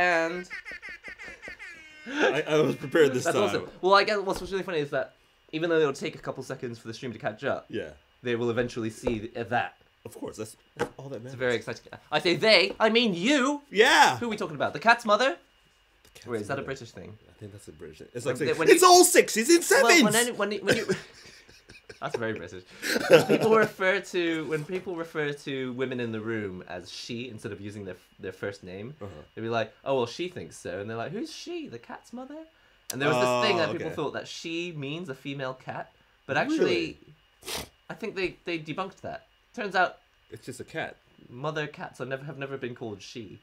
and I, I was prepared this that's time. awesome. Well, I guess what's really funny is that even though it'll take a couple seconds for the stream to catch up, Yeah, they will eventually see uh, that. of course. That's, that's all that matters. It's very exciting. I say they, I mean you. Yeah. Who are we talking about? The cat's mother? Cat's Wait, is that a. British thing? I think that's a British. thing. It's like When- saying, when it's you- all sixes and sevens. Well, when, any, when, you- when you that's very British. When people refer to when people refer to women in the room as she instead of using their their first name, Uh-huh. they'd be like, "Oh well, she thinks so," and they're like, "Who's she? The cat's mother?" And there was this thing Oh, that people thought that she means a female cat, but actually, Really? I think they they debunked that. Turns out, It's just a cat. mother cats are never have never been called she.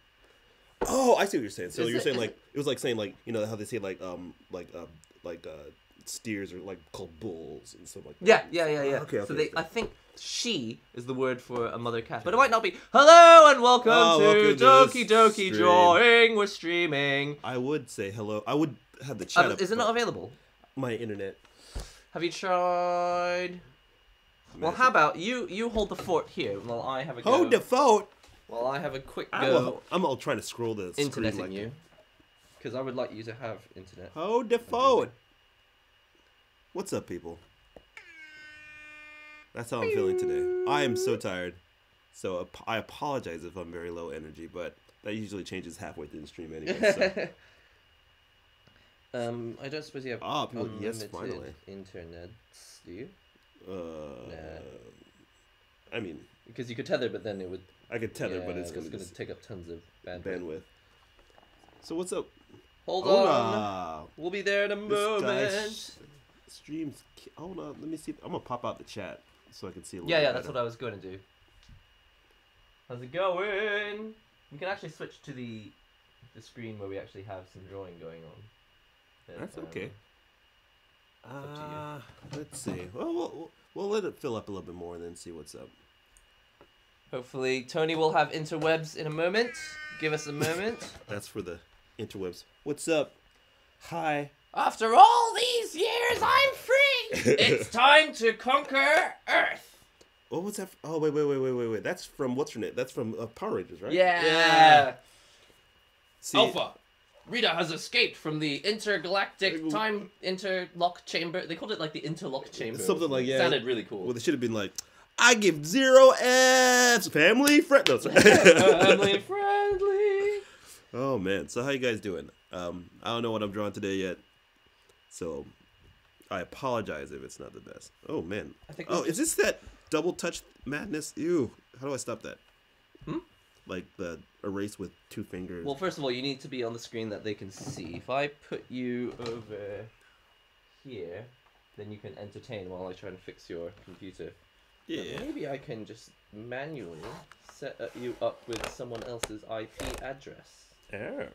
Oh, I see what you're saying. So Is you're it- saying like it was like saying like you know how they say like um like uh like uh steers are like called bulls and stuff like that. Yeah, yeah, yeah, yeah. Okay, so okay, they, okay. I think she is the word for a mother cat, but it might not be. Hello and welcome Oh, to welcome Doki Doki stream. Drawing. We're streaming. I would say hello. I would have the chat Um, up. is it not available? my internet? Have you tried? Well, how about you? You hold the fort here while I have a go. Hold the phone. While I have a quick I'm, go all, I'm all trying to scroll the screen interneting like you, because I would like you to have internet. Hold the phone. What's up, people? That's how I'm feeling today. I am so tired. So I apologize if I'm very low energy, but that usually changes halfway through the stream anyway. So. um, I don't suppose you have Ah, people- yes, finally. internet, do you? uh, Nah. I mean, Because you could tether, but then it would. I could tether, but it's gonna, gonna take up tons of bandwidth. bandwidth. So what's up? Hold Hola. on, we'll be there in a This moment. guy's streams. Hold on, let me see. I'm gonna pop out the chat so I can see a little. Yeah, yeah, that's what I was going to do. How's it going? We can actually switch to the the screen where we actually have some drawing going on. But, That's um, okay. up to you. Uh, let's see. Well, we'll we'll let it fill up a little bit more and then see what's up. Hopefully, Tony will have interwebs in a moment. Give us a moment. That's for the interwebs. What's up? Hi. After all it's time to conquer Earth. Oh, what's that? f- Oh, wait, wait, wait, wait, wait, wait. That's from what's her name? That's from uh, Power Rangers, right? Yeah. See, Alpha. Rita has escaped from the intergalactic time interlock chamber. They called it like the interlock chamber. Something like- yeah. Sounded really cool. Well, they should have been like, I give zero F's. Family friend. No. Family friendly. oh man. So how you guys doing? Um, I don't know what I'm drawing today yet. So I apologize if it's not the best. Oh man. I think Oh, is this that double touch madness? Ew. How do I stop that? Hmm? Like the erase with two fingers. Well, first of all, you need to be on the screen that they can see. If I put you over here, then you can entertain while I try and fix your computer. But yeah. Maybe I can just manually set you up with someone else's IP address. Oh.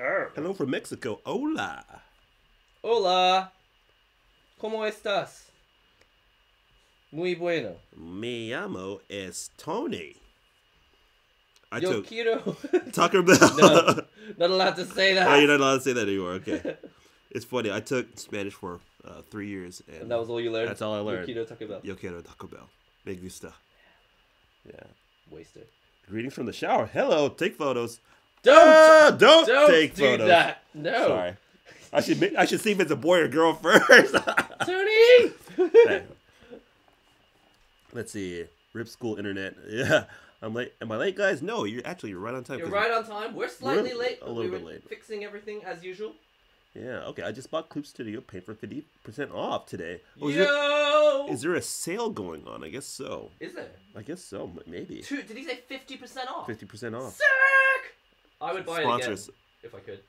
Oh. Hello from Mexico. Hola. Hola. ¿Cómo estás? Muy bueno. Me llamo es Tony. I Yo took quiero. Taco Bell. No. Not allowed to say that. oh, you're not allowed to say that anymore. Okay. it's funny. I took Spanish for uh, three years, and, And that was all you learned. That's all I learned. Yo quiero Taco Bell. Yo quiero Taco Bell. Me gusta. Yeah. Wasted. Greetings from the shower. Hello. Take photos. Don't. Ah, don't, don't take do photos. that. No. Sorry. I should make, I should see if it's a boy or girl first. Tony. Hey. Let's see. Rip school internet. Yeah. I'm late. Am I late, guys? No, you're actually you're right on time. You're right on time. We're slightly We're late. a little we bit were late. Fixing everything as usual. Yeah. Okay. I just bought Clip Studio paint for fifty percent off today. Oh, is, there, Yo. is there a sale going on? I guess so. Is there? I guess so. Maybe Two, did he say fifty percent off? fifty percent off. Sick. I would buy Sponsors. it again if I could.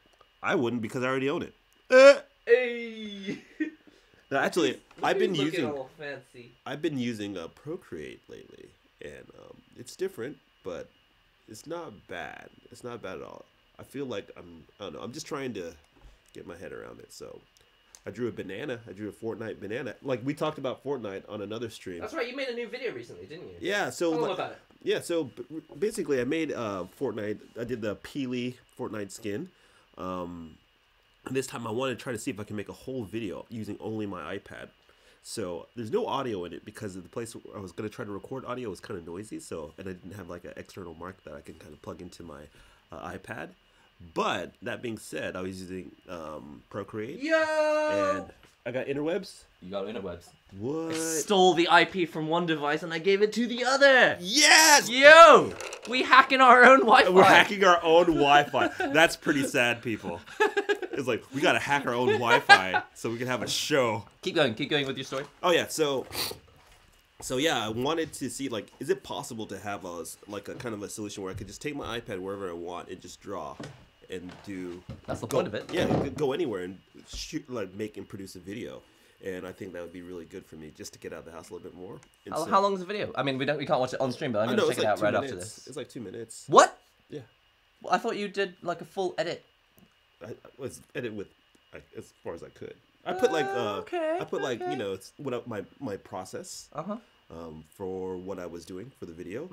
I wouldn't because I already own it. Uh, Hey. no, actually, I've been using all fancy. I've been using uh, Procreate lately, and um, it's different, but it's not bad. It's not bad at all. I feel like I'm I don't know. I'm just trying to get my head around it. So I drew a banana. I drew a Fortnite banana. Like we talked about Fortnite on another stream. That's right. You made a new video recently, didn't you? Yeah. So Tell like- about it. yeah, so basically, I made uh, Fortnite. I did the Peely Fortnite skin. Um, this time, I wanted to try to see if I can make a whole video using only my iPad. So there's no audio in it because the place where I was gonna try to record audio was kind of noisy. So and I didn't have like an external mic that I can kind of plug into my uh, iPad. But that being said, I was using um, Procreate, Yo! and I got interwebs. You got interwebs. What? Stole the IP from one device and I gave it to the other. yes. Yo! We hacking our own Wi-Fi. We're hacking our own Wi-Fi. That's pretty sad, people. It's like we gotta hack our own Wi-Fi so we can have a show. Keep going. Keep going with your story. Oh yeah, so so yeah, I wanted to see like, is it possible to have a like a kind of a solution where I could just take my iPad wherever I want and just draw and do. That's the go, point of it. Yeah, go- go anywhere and shoot like make and produce a video. And I think that would be really good for me just to get out of the house a little bit more. How, so- how long is the video? I mean, we don't. We can't watch it on stream, but I'm gonna know, check it's it out right minutes. after this. It's like two minutes. What? Yeah, Well, I thought you did like a full edit. I, was edit with like, as far as I could. I put like uh, Okay, I put like okay. you know it's what I- my my process Uh huh. um, for what I was doing for the video.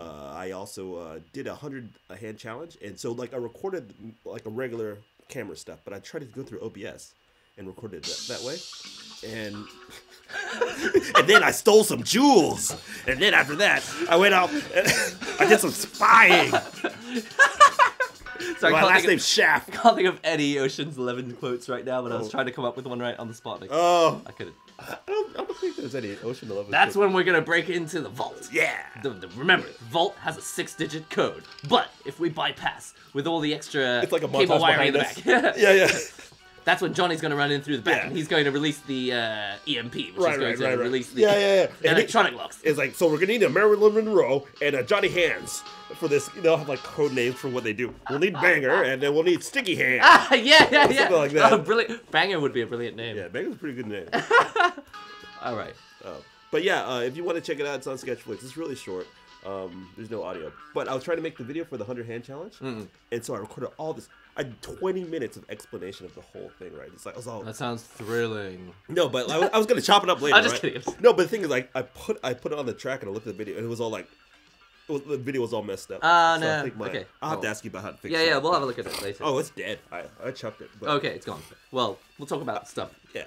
Uh, I also uh, did a hundred a hand challenge, and so like I recorded like a regular camera stuff, but I tried to go through OBS and recorded that, that way, and and then I stole some jewels, and then after that I went out, and I did some spying. Sorry, my last name's Shaft. of, can't think of any Ocean's Eleven quotes right now, but I was Oh. trying to come up with one right on the spot. Like, Oh, I couldn't. I don't, I don't think there's any Ocean Eleven. That's when we're gonna break into the vault. Yeah. The, the, remember, the vault has a six-digit code, but if we bypass with all the extra It's like a cable wiring in the back. Yeah, yeah. That's when Johnny's gonna run in through the back, Yeah. and he's going to release the uh, EMP, which Right, is going right, to right, release the Yeah, yeah, yeah. And it- electronic locks. It's like so we're gonna need a Marilyn Monroe and a Johnny Hands for this. You know, have like code names for what they do. We'll need Banger and then we'll need Sticky Hands. Ah, yeah, yeah, yeah. Something like that. Oh, brilliant. Banger would be a brilliant name. Yeah, Banger's a pretty good name. All right. Uh, but yeah, uh, if you want to check it out, it's on Sketchflix. It's really short. Um, there's no audio. But I was trying to make the video for the 100 hand challenge. Mm. And so I recorded all this. I had 20 minutes of explanation of the whole thing, right? It's like, I was all, That sounds thrilling. no, but I was, I was going to chop it up later. I'm just right? kidding. No, but the thing is, like, I put I put it on the track and I looked at the video and it was all like, it was, the video was all messed up. Ah, So I no. think my- Okay. I'll have to ask you about how to fix Yeah, it. yeah. We'll have a look at it later. Oh, it's dead. I, I chucked it. But Okay, it's gone. Well, we'll talk about stuff. Yeah.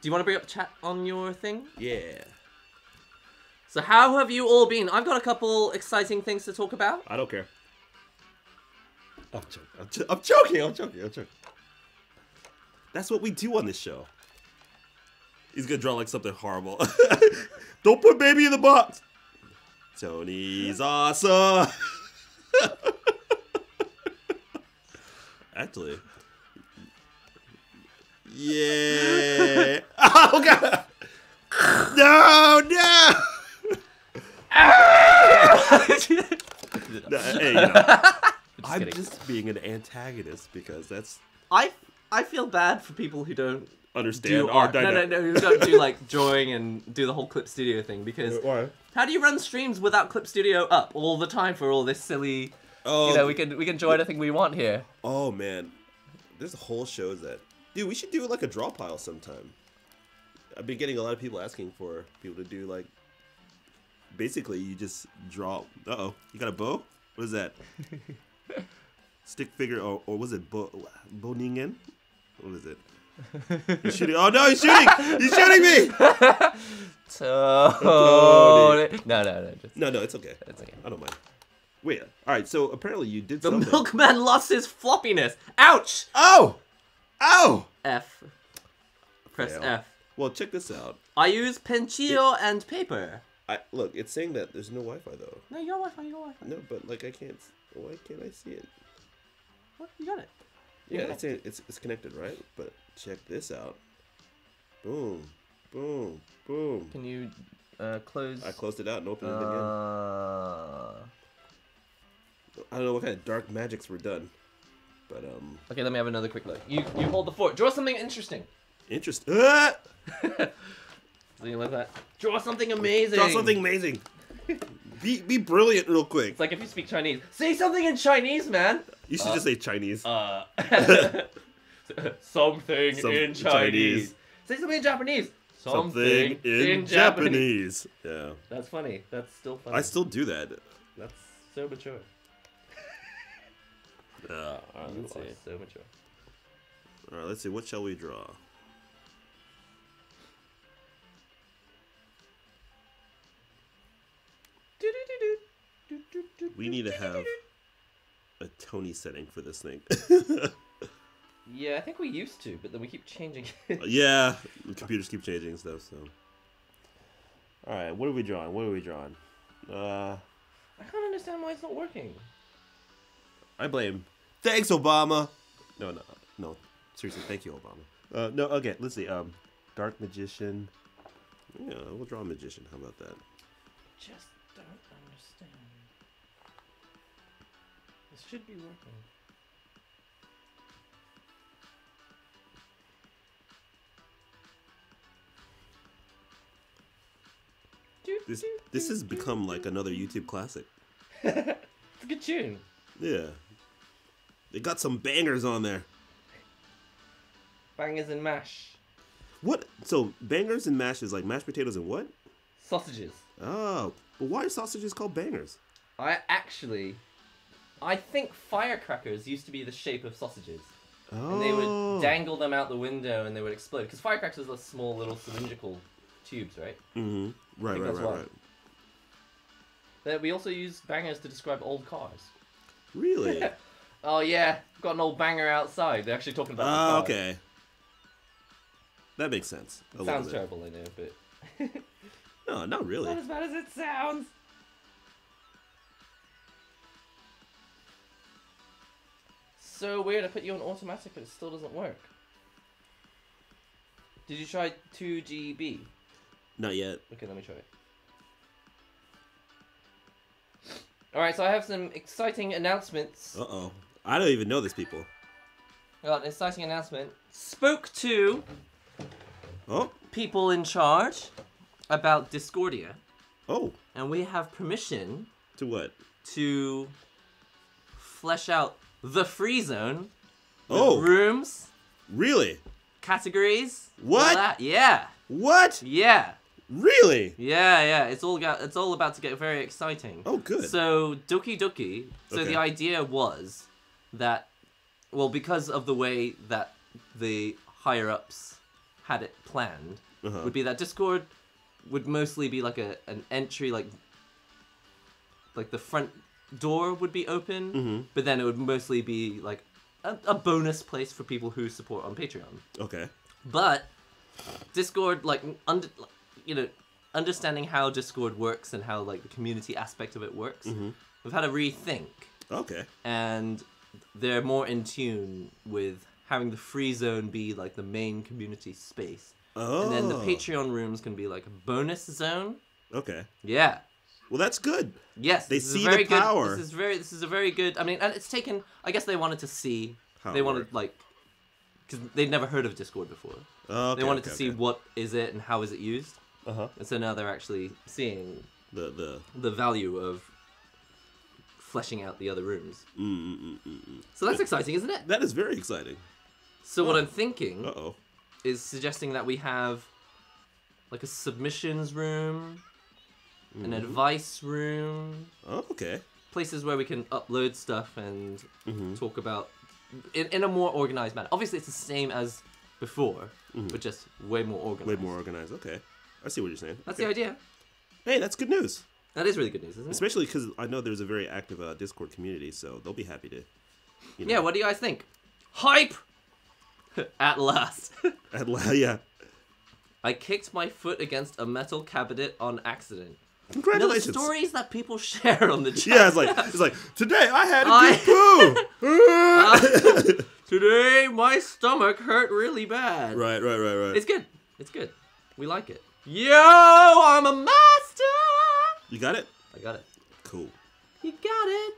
Do you want to bring up chat on your thing? Yeah. So how have you all been? I've got a couple exciting things to talk about. I don't care. I'm joking. I'm, jo- I'm joking. I'm joking. I'm joking. That's what we do on this show. He's gonna draw like something horrible. don't put baby in the box. Tony's awesome. Actually. Yeah. Oh god. No, no. No, hey, you know, I'm kidding. just being an antagonist because that's I I feel bad for people who don't understand do our art. No, no, dynamic. no, who don't do like drawing and do the whole Clip Studio thing because Why? how do you run streams without Clip Studio up all the time for all this silly? Oh, You know, we can we can draw anything we want here. oh man, there's a whole shows that, dude. We should do like a draw pile sometime. I've been getting a lot of people asking for people to do like, basically you just draw. Uh oh, you got a bow? What is that? Stick figure or, or was it bo boningen? What is it? He's shooting. Oh no, he's shooting! He's shooting me! Tony. No, no, no. Just, No, no, it's okay. it's okay. I don't mind. Wait, all right. So apparently you did The something. milkman lost his floppiness. Ouch! Oh, oh. F. Press Fail. F. Well, check this out. I use pencil and paper. I look. It's saying that there's no Wi-Fi though. No, you got Wi-Fi. You got Wi-Fi. No, but like I can't. Why can't I see it? What? You got it. Yeah, Yeah. it's saying it's it's connected, right? But check this out. Boom, boom, boom. Can you uh, close? I closed it out and opened it again. Uh, I don't know what kind of dark magics were done, but um, okay, let me have another quick look. You you hold the fort. Draw something interesting. interest. Ah! Something like that. Draw something amazing. Draw something amazing. Be be brilliant, real quick. It's like if you speak Chinese, say something in Chinese, man. You should just say Chinese. Uh, something Some- in Chinese. Chinese. Say something in Japanese. Something in, Japanese. Yeah, That's funny. That's still funny. I still do that. That's so mature. Uh, all right, You let's see. so mature. All right, let's see. What shall we draw? We need to have a Tony setting for this thing. Yeah, I think we used to, but then we keep changing it. yeah, the computers keep changing stuff. So, all right, what are we drawing? What are we drawing? Uh, I can't understand why it's not working. I blame. Thanks, Obama. No, no, no. Seriously, thank you, Obama. Uh, no, okay. Let's see. Um, Dark Magician. Yeah, we'll draw a magician. How about that? Just don't This should be working. This this has become like another YouTube classic. It's a good tune. Yeah, they got some bangers on there. Bangers and mash. What? So bangers and mash is like mashed potatoes and what? Sausages. Oh, but why are sausages called bangers? I actually, I think firecrackers used to be the shape of sausages, Oh, and they would dangle them out the window and they would explode. Because firecrackers are small little cylindrical tubes, right? Mm-hmm. Right, right, right, why. right. That we also use bangers to describe old cars. Really? Oh yeah, got an old banger outside. They're actually talking about. the Ah, okay. That makes sense. Sounds terrible, I know, but No, not really. not as bad as it sounds. So weird. I put you on automatic, but it still doesn't work. Did you try 2GB? Not yet. Okay, let me try it. Alright, so I have some exciting announcements. Uh oh. I don't even know these people. Got an exciting announcement. Spoke to Oh, people in charge about Discordia, oh. and we have permission To what? to flesh out the free zone. Oh. rooms, Really? categories. What? Yeah, What? yeah, Really? yeah, yeah. It's all got. It's all about to get very exciting. Oh, good. So Doki Doki. So Okay. the idea was that, well, because of the way that the higher ups had it planned, Uh-huh. would be that Discord would mostly be like a an entry, like like the front door would be open, Mhm. but then it would mostly be like a, a bonus place for people who support on Patreon. Okay. But Discord, like, under, you know, understanding how Discord works and how like the community aspect of it works, Mhm. we've had a rethink, Okay. and they're more in tune with having the free zone be like the main community space, Oh. and then the Patreon rooms can be like a bonus zone. Okay. Yeah. Well, that's good. Yes, They see the very good- power. This is very. This is a very good. I mean, and it's taken. I guess they wanted to see. How they wanted like, because they'd never heard of Discord before. Okay, they wanted okay, to see okay. what is it and how is it used. Uh-huh. And so now they're actually seeing The the. the value of fleshing out the other rooms. Mm, mm, mm, mm, mm. So that's exciting, isn't it? That is very exciting. So what Oh. I'm thinking Uh oh. is suggesting that we have like a submissions room, an Mhm. advice room, Oh, okay. places where we can upload stuff and Mhm. talk about in, in a more organized manner. Obviously, it's the same as before, but just way more organized. Way more organized. Okay. I see what you're saying. That's Okay. the idea. Hey, that's good news. That is really good news, isn't it? Especially because I know there's a very active uh, Discord community, so they'll be happy to. You know, Yeah, what do you guys think? Hype! At last. At la- yeah. I kicked my foot against a metal cabinet on accident. Congratulations. stories that people share on the chat. Yeah, it's like it's like today I had a I- good poo. Uh, today, my stomach hurt really bad. right, right, right, right. It's good. It's good. We like it. Yo, I'm a master! you got it. I got it. Cool. You got it.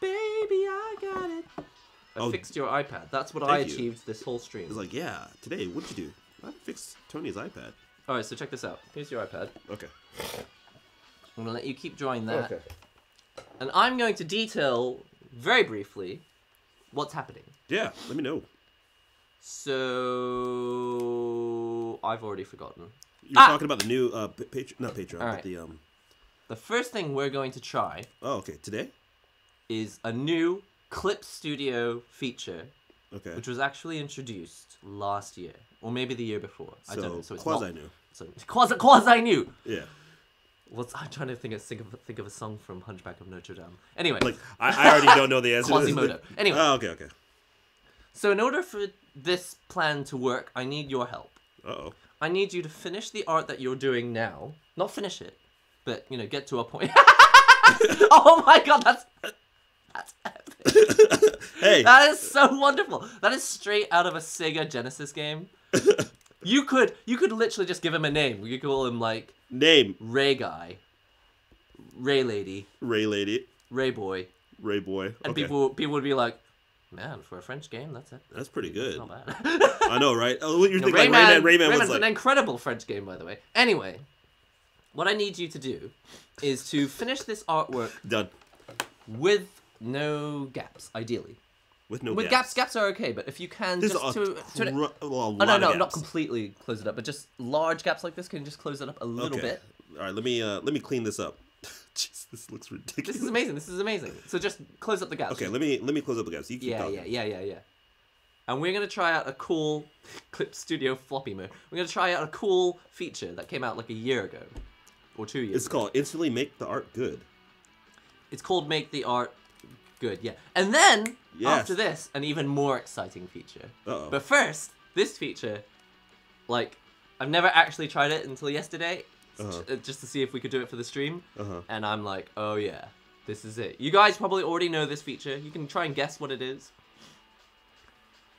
Baby, I got it. I Oh, fixed your iPad. That's what I thank you. achieved this whole stream. It's like yeah. Today, what'd you do? I fixed Tony's iPad. Alright, so check this out. Here's your iPad. Okay. I'm gonna let you keep drawing that. And I'm going to detail very briefly what's happening. Yeah. Let me know. So I've already forgotten. You're Ah! talking about the new uh, Patreon, not Patreon, but the um. The first thing we're going to try Oh, okay. Today. is a new Clip Studio feature, Okay. which was actually introduced last year, or maybe the year before. I don't know. So it's quasi not, new. so quasi quasi new. Yeah. What's I'm trying to think of think of think of a song from Hunchback of Notre Dame. Anyway, Like I, I already don't know the answer. Quasimodo. Anyway. Oh, okay, okay. so in order for this plan to work, I need your help. Uh oh. I need you to finish the art that you're doing now. Not finish it, but you know, get to a point. oh my god, that's that's epic. Hey, That is so wonderful. That is straight out of a Sega Genesis game. You could you could literally just give him a name. You could call him like name Ray Guy, Ray Lady, Ray Lady, Ray Boy, Ray Boy. and okay. people people would be like, "Man, for a French game, that's it. That's pretty good. Not bad." I know, right? Oh, what you're No, thinking Rayman, like Rayman. Rayman Rayman's was an incredible French game, by the way. Anyway, what I need you to do is to finish this artwork done with no gaps, ideally. With no with gaps, gaps are okay, but if you can There's just to, to well, Oh no, no, not completely close it up, but just large gaps like this can just close it up a little Okay. bit. All right, let me uh, let me clean this up. Jeez, this looks ridiculous. This is amazing. This is amazing. So just close up the gaps. Okay, let me let me close up the gaps. You keep yeah, talking. yeah, yeah, yeah, yeah. And we're gonna try out a cool Clip Studio floppy mode. We're gonna try out a cool feature that came out like a year ago, or two years. It's called instantly make the art good. It's called Make the Art Good, yeah. And then Yes. after this, an even more exciting feature. Uh-oh. But first, this feature, like, I've never actually tried it until yesterday, Uh-huh. uh, just to see if we could do it for the stream. Uh huh. And I'm like, oh yeah, this is it. You guys probably already know this feature. You can try and guess what it is.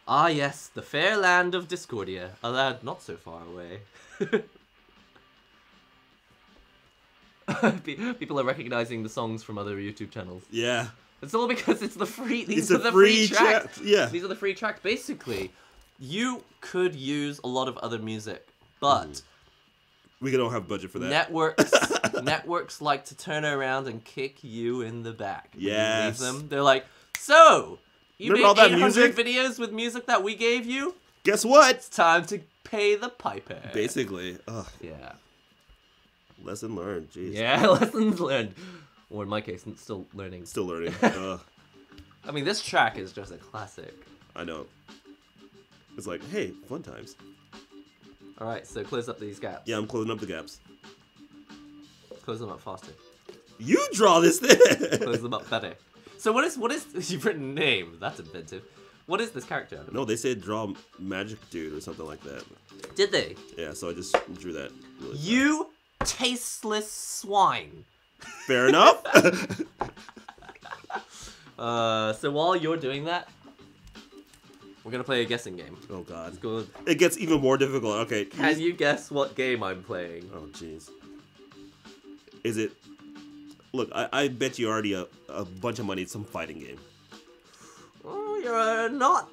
Ah yes, the fair land of Discordia, a land not so far away. People are recognizing the songs from other YouTube channels. Yeah. It's all because it's the free. These It's are the free free, tracks. track- yeah. These are the free tracks. Basically, you could use a lot of other music, but mm. We don't have budget for that. networks networks like to turn around and kick you in the back. when you leave Yes. them. They're like, so you Remember all made that 800 music? videos with music that we gave you. Guess what? It's time to pay the piper. Basically, ugh, Yeah. lesson learned. Jeez. Yeah. Lessons learned. Or in my case, still learning. Still learning. Ugh, uh. I mean, this track is just a classic. I know. It's like, hey, fun times. All right, so close up these gaps. Yeah, I'm closing up the gaps. Close them up faster. You draw this thing. Close them up better. So what is what is you've written name? That's inventive. What is this character? No, they said draw magic dude or something like that. Did they? Yeah, so I just drew that. Really fast. You tasteless swine. Fair enough. Uh, so while you're doing that, we're gonna play a guessing game. oh god. Go. It gets even more difficult. Okay. Can you guess what game I'm playing? Oh jeez. Is it? Look, I, I bet you already a, a bunch of money. It's some fighting game. Oh, you're uh, not.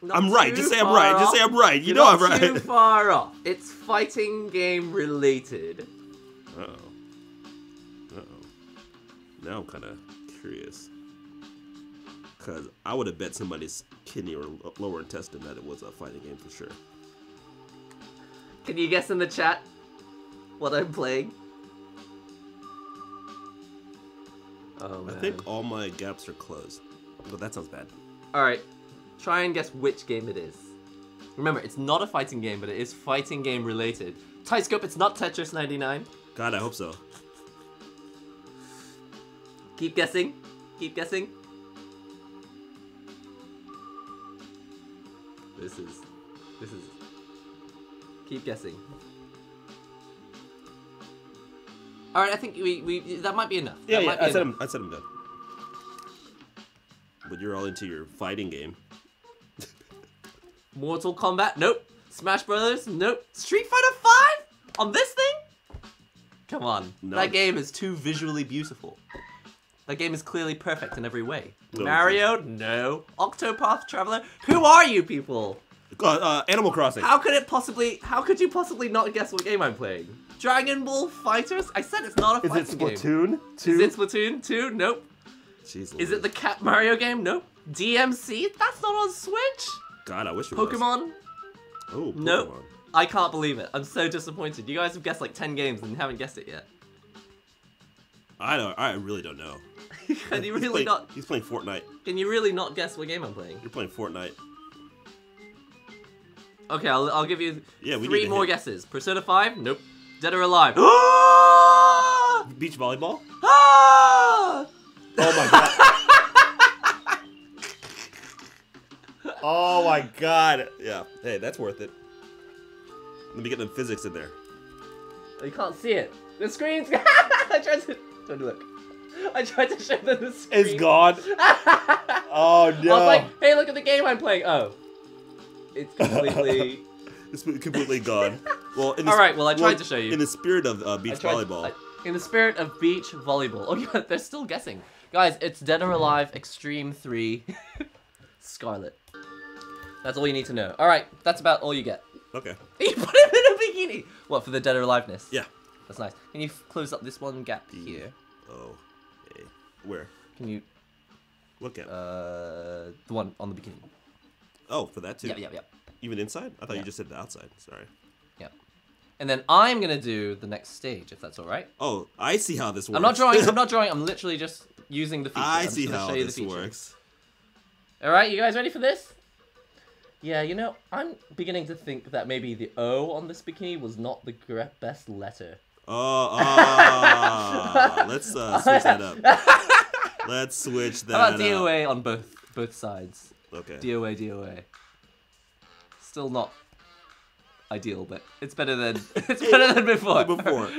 not I'm right. Just say I'm right. Just say I'm right. You You're know I'm not Too far off. It's fighting game related. Uh oh. Now I'm kind of curious. Cause I would have bet somebody's kidney or lower intestine that it was a fighting game for sure. Can you guess in the chat what I'm playing? Oh I think all my gaps are closed, but that sounds bad. All right, try and guess which game it is. Remember, it's not a fighting game, but it is fighting game related. Tidescope, it's not Tetris 99. God, I hope so. Keep guessing. Keep guessing. This is. This is. Keep guessing. All right, I think we, we that might be enough. Yeah, that yeah. I said enough. I'm, I said I'm done. But you're all into your fighting game. Mortal Kombat? Nope. Smash Brothers? Nope. Street Fighter 5? On this thing? Come on. No. That game is too visually beautiful. That game is clearly perfect in every way. No, Mario? No. Octopath Traveler? Who are you people? Uh, uh, Animal Crossing. How could it possibly how could you possibly not guess what game I'm playing? Dragon Ball Fighters? I said it's not a fighting game. Is it game. Splatoon? Is it Splatoon 2? Nope. Jeez Is it the Cat Mario game? Nope. DMC? That's not on Switch. God, I wish it was. Pokemon? Oh, Pokemon. Nope. I can't believe it. I'm so disappointed. You guys have guessed like 10 games and haven't guessed it yet. I don't. I really don't know. Can you He's really playing- not? He's playing Fortnite. Can you really not guess what game I'm playing? You're playing Fortnite. Okay, I'll, I'll give you Yeah, we three more hit. guesses. Persona 5? Nope. Dead or Alive? beach volleyball. Oh my god. oh my god. Yeah. Hey, that's worth it. Let me get them physics in there. You can't see it. The screen's. I tried to. Don't look. I tried to show them the screen. It's gone. Oh no. I was like, hey, look at the game I'm playing. Oh. It's completely. It's completely gone. Well, in the, All right, well, I tried well, to show you. In the spirit of uh, beach volleyball. I- in the spirit of beach volleyball. Oh, yeah, they're still guessing. Guys, it's Dead or Alive Extreme 3 Scarlet. That's all you need to know. Alright, that's about all you get. Okay. You put him in a bikini! What, for the Dead or Aliveness? Yeah. That's nice. Can you close up this one gap here? Oh. Hey. Where? Can you, Look at. uh, the one on the bikini? oh, for that too. Yeah, yeah, yeah. Even inside? I thought Yeah. you just said the outside. Sorry. Yeah. And then I'm gonna do the next stage, if that's alright. Oh, I see how this works. I'm not drawing, I'm not drawing, I'm literally just using the feature. I I'm see how this works. All right, you guys ready for this? Yeah, you know, I'm beginning to think that maybe the O on this bikini was not the best letter. Oh, ah, let's uh, switch that up. Let's switch that How about up. DOA on both both sides? Okay. DOA, DOA. Still not ideal, but it's better than it's better than before. Before.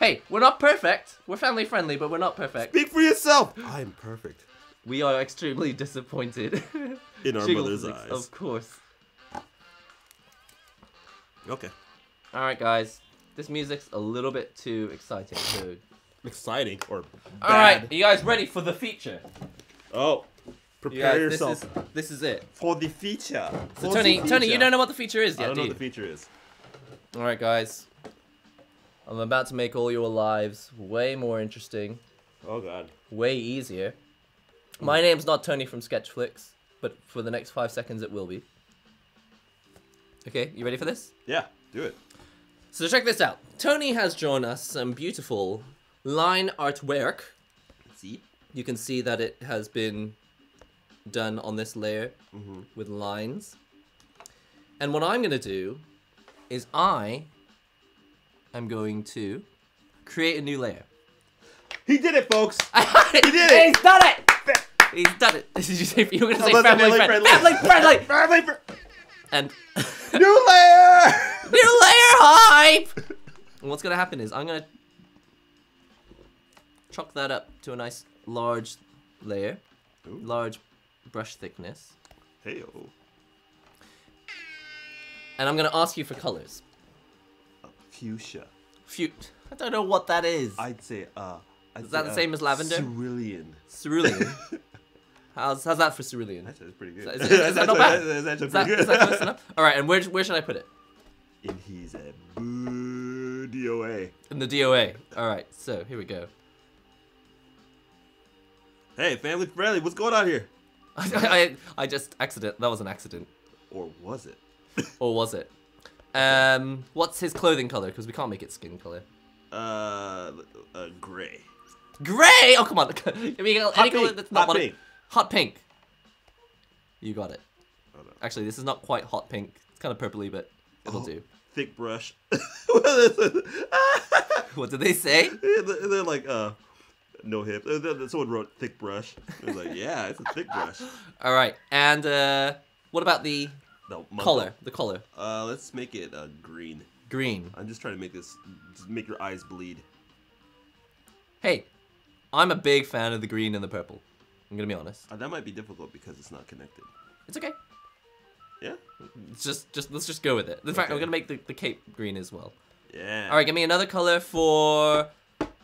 hey, we're not perfect. We're family friendly, but we're not perfect. Speak for yourself. I'm perfect. We are extremely disappointed. In our Jiggle mother's physics, eyes. Of course. Okay. All right, guys. This music's a little bit too exciting. So Exciting or bad. All right, you guys ready for the feature? Oh, You prepare guys, yourself This is, this is it. for the feature. So For Tony, the Tony, you don't know what the feature is yet, I don't know you? what the feature is. All right, guys. I'm about to make all your lives way more interesting, Oh God. way easier. My name's not Tony from Sketchflix, but for the next five seconds it will be. Okay, you ready for this? Yeah, do it. So check this out. Tony has drawn us some beautiful line artwork. See? You can see that it has been done on this layer Mm-hmm. with lines. And what I'm going to do is I am going to create a new layer. He did it, folks. he did it! He's done it! He's done it. Did you say you were going to say family, friendly? friendly. Family friendly! Family fr- And New layer. new layer hype! And what's going to happen is I'm going to chalk that up to a nice large layer, Ooh. large brush thickness. Hey oh. And I'm going to ask you for colors. Fuchsia. Few. I don't know what that is. I'd say uh. I'd Is that say, the uh, same as lavender? Cerulean. Cerulean. how's, how's that for cerulean? That's, that's pretty good. Is that- is- is that not bad? That's actually Is that, pretty is that close enough? All right, and where, where should I put it? And he's a boo DOA. In the DOA. All right, so here we go. Hey, family friendly, what's going on here? I, I, I just accident. That was an accident, Or was it? or was it? Um, what's his clothing color? Because we can't make it skin color. Uh, uh gray. Gray. Oh come on. I mean, any Hot color pink. that's not Hot pink. hot pink. You got it. Oh, no. Actually, this is not quite hot pink. It's kind of purpley, but it'll Oh. do. Thick brush. What did they say? they're, like, uh, no hip. Someone wrote thick brush. It was like, yeah, it's a thick brush. All right, and uh, what about the No, color? The color. Uh, let's make it uh, green. Green. I'm just trying to make this, just make your eyes bleed. Hey, I'm a big fan of the green and the purple. I'm gonna be honest. Uh, that might be difficult because it's not connected. It's okay. Yeah? It's just, just let's just go with it. In fact, I'm gonna make the, the cape green as well. Yeah. All right, give me another color for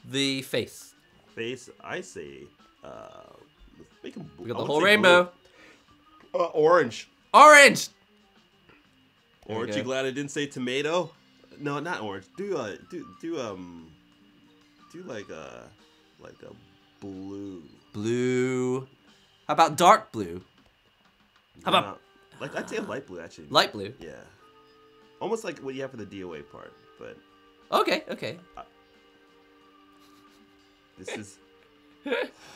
the face. Face, I say, uh, let's make them We got the whole rainbow. Uh, orange. Orange. There Orange. You glad I didn't say tomato? No, not orange. Do uh, do do um, do like a like a blue. Blue. How about dark blue? How about- like I'd say a light blue actually. Light blue. Yeah. Almost like what you have for the DOA part, but Okay, okay. this is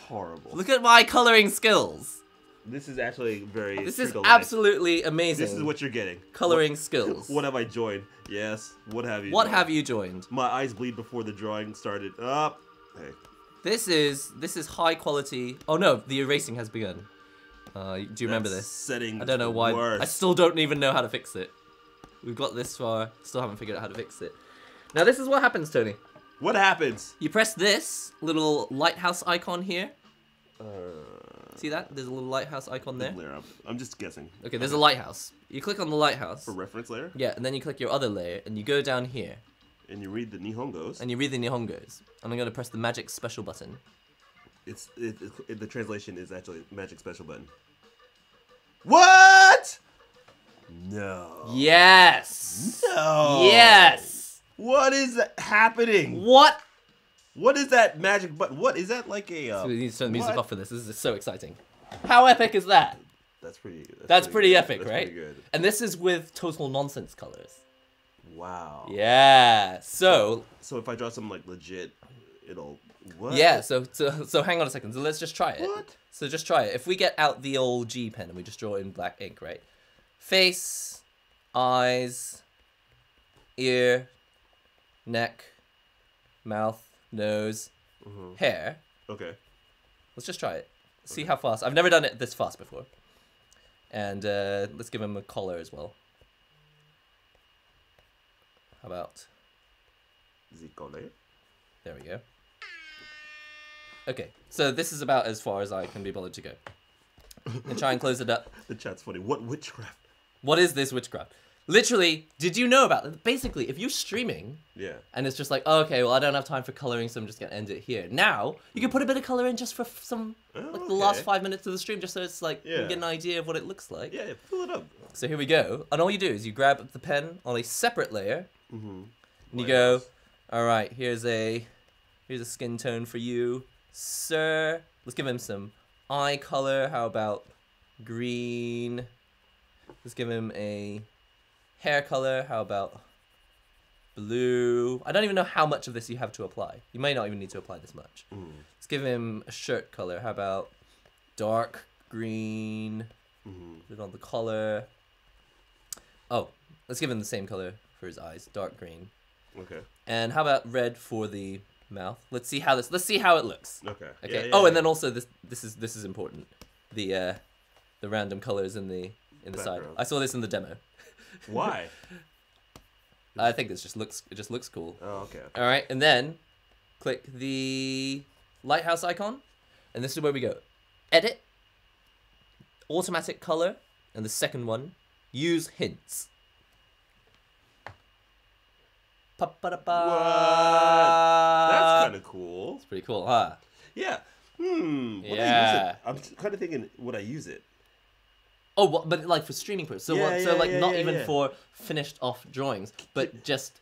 horrible. Look at my coloring skills. This is actually very. This is absolutely amazing. This is what you're getting. coloring What, skills. what have I joined? Yes. What have you? What joined? have you joined? My eyes bleed before the drawing started. Up. Hey, This is this is high quality. Oh no, the erasing has begun. Uh, do you remember this? setting? I don't know why. Worse. I still don't even know how to fix it. We've got this far, still haven't figured out how to fix it. Now this is what happens, Tony. What happens? You press this little lighthouse icon here. Uh, See that? There's a little lighthouse icon there. layer up. I'm just guessing. Okay, there's a lighthouse. You click on the lighthouse. For reference layer, Yeah, and then you click your other layer, and you go down here, and you read the Nihongos. and you read the Nihongos. And I'm gonna press the magic special button. It's it, it, the translation is actually magic special button. What? No. Yes. No. Yes. What is happening? What? What is that magic button? What is that like a? Uh, we need to turn the music what? off for this. This is so exciting. How epic is that? That's pretty. That's, That's pretty good. epic, That's right? Pretty good. And this is with total nonsense colors. Wow. Yeah. So So if I draw some like legit, it'll what? yeah. So so so hang on a second. So let's just try it. What? So just try it. If we get out the old G pen and we just draw in black ink, right? Face, eyes, ear, neck, mouth, nose, Mhm. hair. Okay. Let's just try it. See how fast. I've never done it this fast before. And uh, let's give him a collar as well. How about? Zikole. There we go. Okay, so this is about as far as I can be bothered to go. And try and close it up. The chat's funny. What witchcraft? What is this witchcraft? Literally, did you know about it? Basically, if you're streaming Yeah. and it's just like, oh, okay, well, I don't have time for coloring, so I'm just gonna end it here. Now, you can put a bit of color in just for some, Oh, like the last five minutes of the stream, just so it's like, you Yeah. get an idea of what it looks like. Yeah. yeah, Fill it up. So here we go. And all you do is you grab the pen on a separate layer, Mm-hmm. and you go, all right, here's a, here's a skin tone for you, sir. Let's give him some eye color. How about green? Let's give him a hair color. How about blue? I don't even know how much of this you have to apply. You may not even need to apply this much. Mm. Let's give him a shirt color. How about dark green? Mm-hmm. Put it on the collar. Oh, let's give him the same color for his eyes, dark green. Okay. And how about red for the mouth? Let's see how this. Let's see how it looks. Okay. Okay. Yeah, yeah, oh, and then also this. This is this is important. The uh, the random colors in the in the side. I saw this in the demo. Why? I think this just looks it just looks cool. Oh, okay. okay. All right, and then click the lighthouse icon, and this is where we go. Edit, automatic color, and the second one, use hints. Pa-ba-da-ba. That's kind of cool. It's pretty cool, huh? Yeah. Hmm. Would I use Yeah. it? I'm kind of thinking, would I use it? Oh, what, but like for streaming purposes. So, Yeah, what, so yeah, like yeah, not yeah, even yeah. for finished off drawings, but just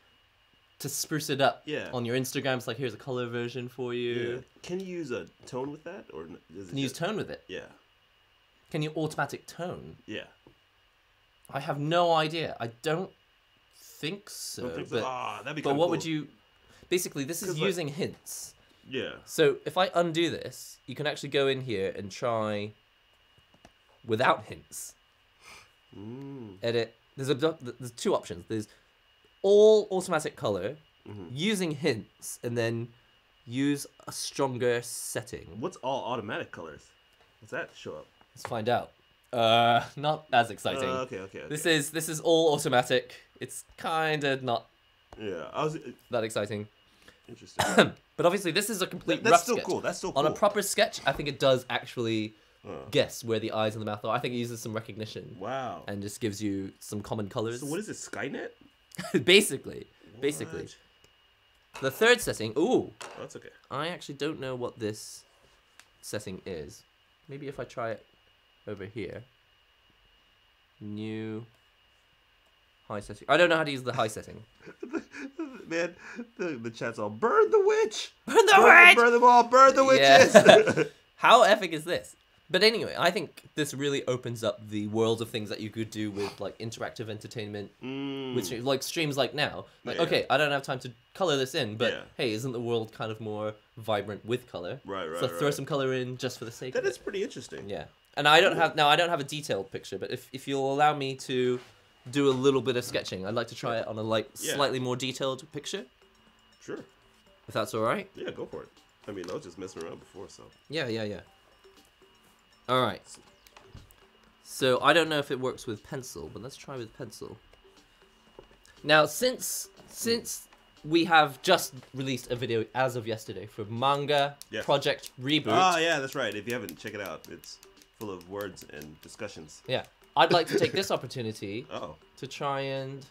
to spruce it up Yeah. on your Instagrams. Like, here's a color version for you. Can you use a tone with that, or n- is it Can you use just- tone with it? Yeah. Can you automatic tone? Yeah. I have no idea. I don't think so. Think so. but Ah, that'd be. but what would you? Basically, this is 'Cause, like- using hints. Yeah. So if I undo this, you can actually go in here and try without hints. Mm. Edit. There's a there's two options. There's all automatic color, Mhm. using hints, and then use a stronger setting. What's all automatic colors? What's that show up? Let's find out. Uh, not as exciting. Uh, okay, okay, okay. This is this is all automatic. It's kind of not Yeah, I was that exciting. interesting. but obviously, this is a complete That- that's still sketch. cool. That's still cool. On a proper sketch, I think it does actually Uh, guess where the eyes and the mouth are. I think it uses some recognition wow. and just gives you some common colors. So what is this Skynet? basically, basically. The third setting. Ooh, Oh, that's okay. I actually don't know what this setting is. Maybe if I try it over here. New high setting. I don't know how to use the high setting. Man, the, the chat's all burn the witch. Burn the burn, witch! burn them all. Burn the witches. Yeah. How epic is this? But anyway, I think this really opens up the world of things that you could do with like interactive entertainment, Mm. which like streams like now. Like, Yeah. okay, I don't have time to color this in, but Yeah. hey, isn't the world kind of more vibrant with color? Right, right, So throw some color in just for the sake That of it. is pretty interesting. Yeah. And I don't have now I don't have a detailed picture, but if, if you'll allow me to do a little bit of sketching, I'd like to try it on a like Yeah. slightly more detailed picture, Sure. if that's all right. Yeah, go for it. I mean, I was just messing around before, so. Yeah, yeah, yeah. All right. So I don't know if it works with pencil, but let's try with pencil. Now, since since we have just released a video as of yesterday for Manga Yes. Project Reboot, Ah, yeah, that's right. If you haven't, check it out. It's full of words and discussions. yeah, I'd like to take this opportunity Oh. to try and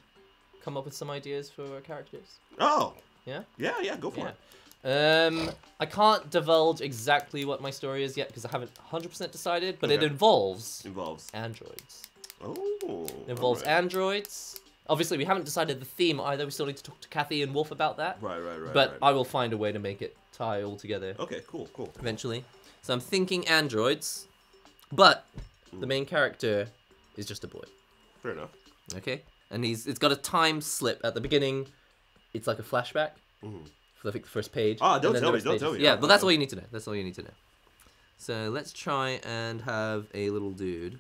come up with some ideas for our characters. Oh. Yeah. Yeah, yeah, go for Yeah. it. Um, I can't divulge exactly what my story is yet because I haven't 100% decided, but it involves Involves. androids. Oh. It involves alright. androids. Obviously, we haven't decided the theme either. We still need to talk to Kathy and Wolf about that. Right, right, right. but right. I will find a way to make it tie all together Okay, cool, cool. eventually. So I'm thinking androids, but the main character is just a boy. Fair enough. Okay, and he's it's got a time slip at the beginning. It's like a flashback for I think the first page. Ah, don't tell me, don't pages. tell me. Yeah, Ah, but that's all you need to know. That's all you need to know. So let's try and have a little dude.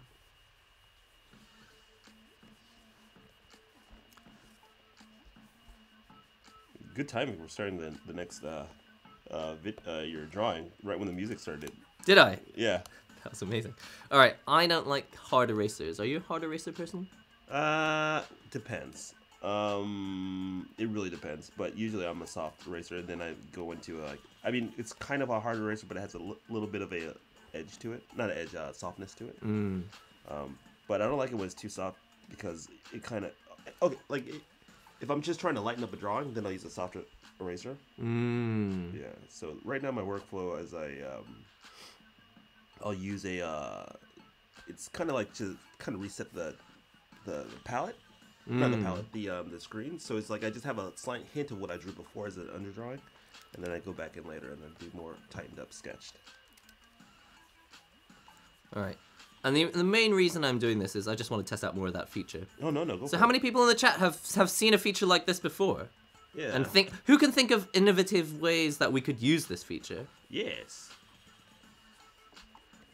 Good timing. We're starting the, the next uh, uh, vid, uh, your drawing right when the music started. Did I? Yeah. That was amazing. All right, I don't like hard erasers. Are you a hard eraser person? Uh, depends. Um, it really depends. But usually I'm a soft eraser, and then I go into a, like, I mean, it's kind of a hard eraser, but it has a little bit of a uh, edge to it. Not an edge, uh, softness to it. Mm. Um, but I don't like it when it's too soft because it kind of, okay, like it, if I'm just trying to lighten up a drawing, then I'll use a softer eraser. Mm. Yeah. So right now my workflow is I um, I'll use a uh, it's kind of like to kind of reset the the palette, not the Mm. palette, the um, the screen. So it's like I just have a slight hint of what I drew before as an underdrawing, and then I go back in later and then do more tightened up sketched. All right. And the, the main reason I'm doing this is I just want to test out more of that feature. Oh no no go. So how it. many people in the chat have have seen a feature like this before? Yeah. And think who can think of innovative ways that we could use this feature? Yes.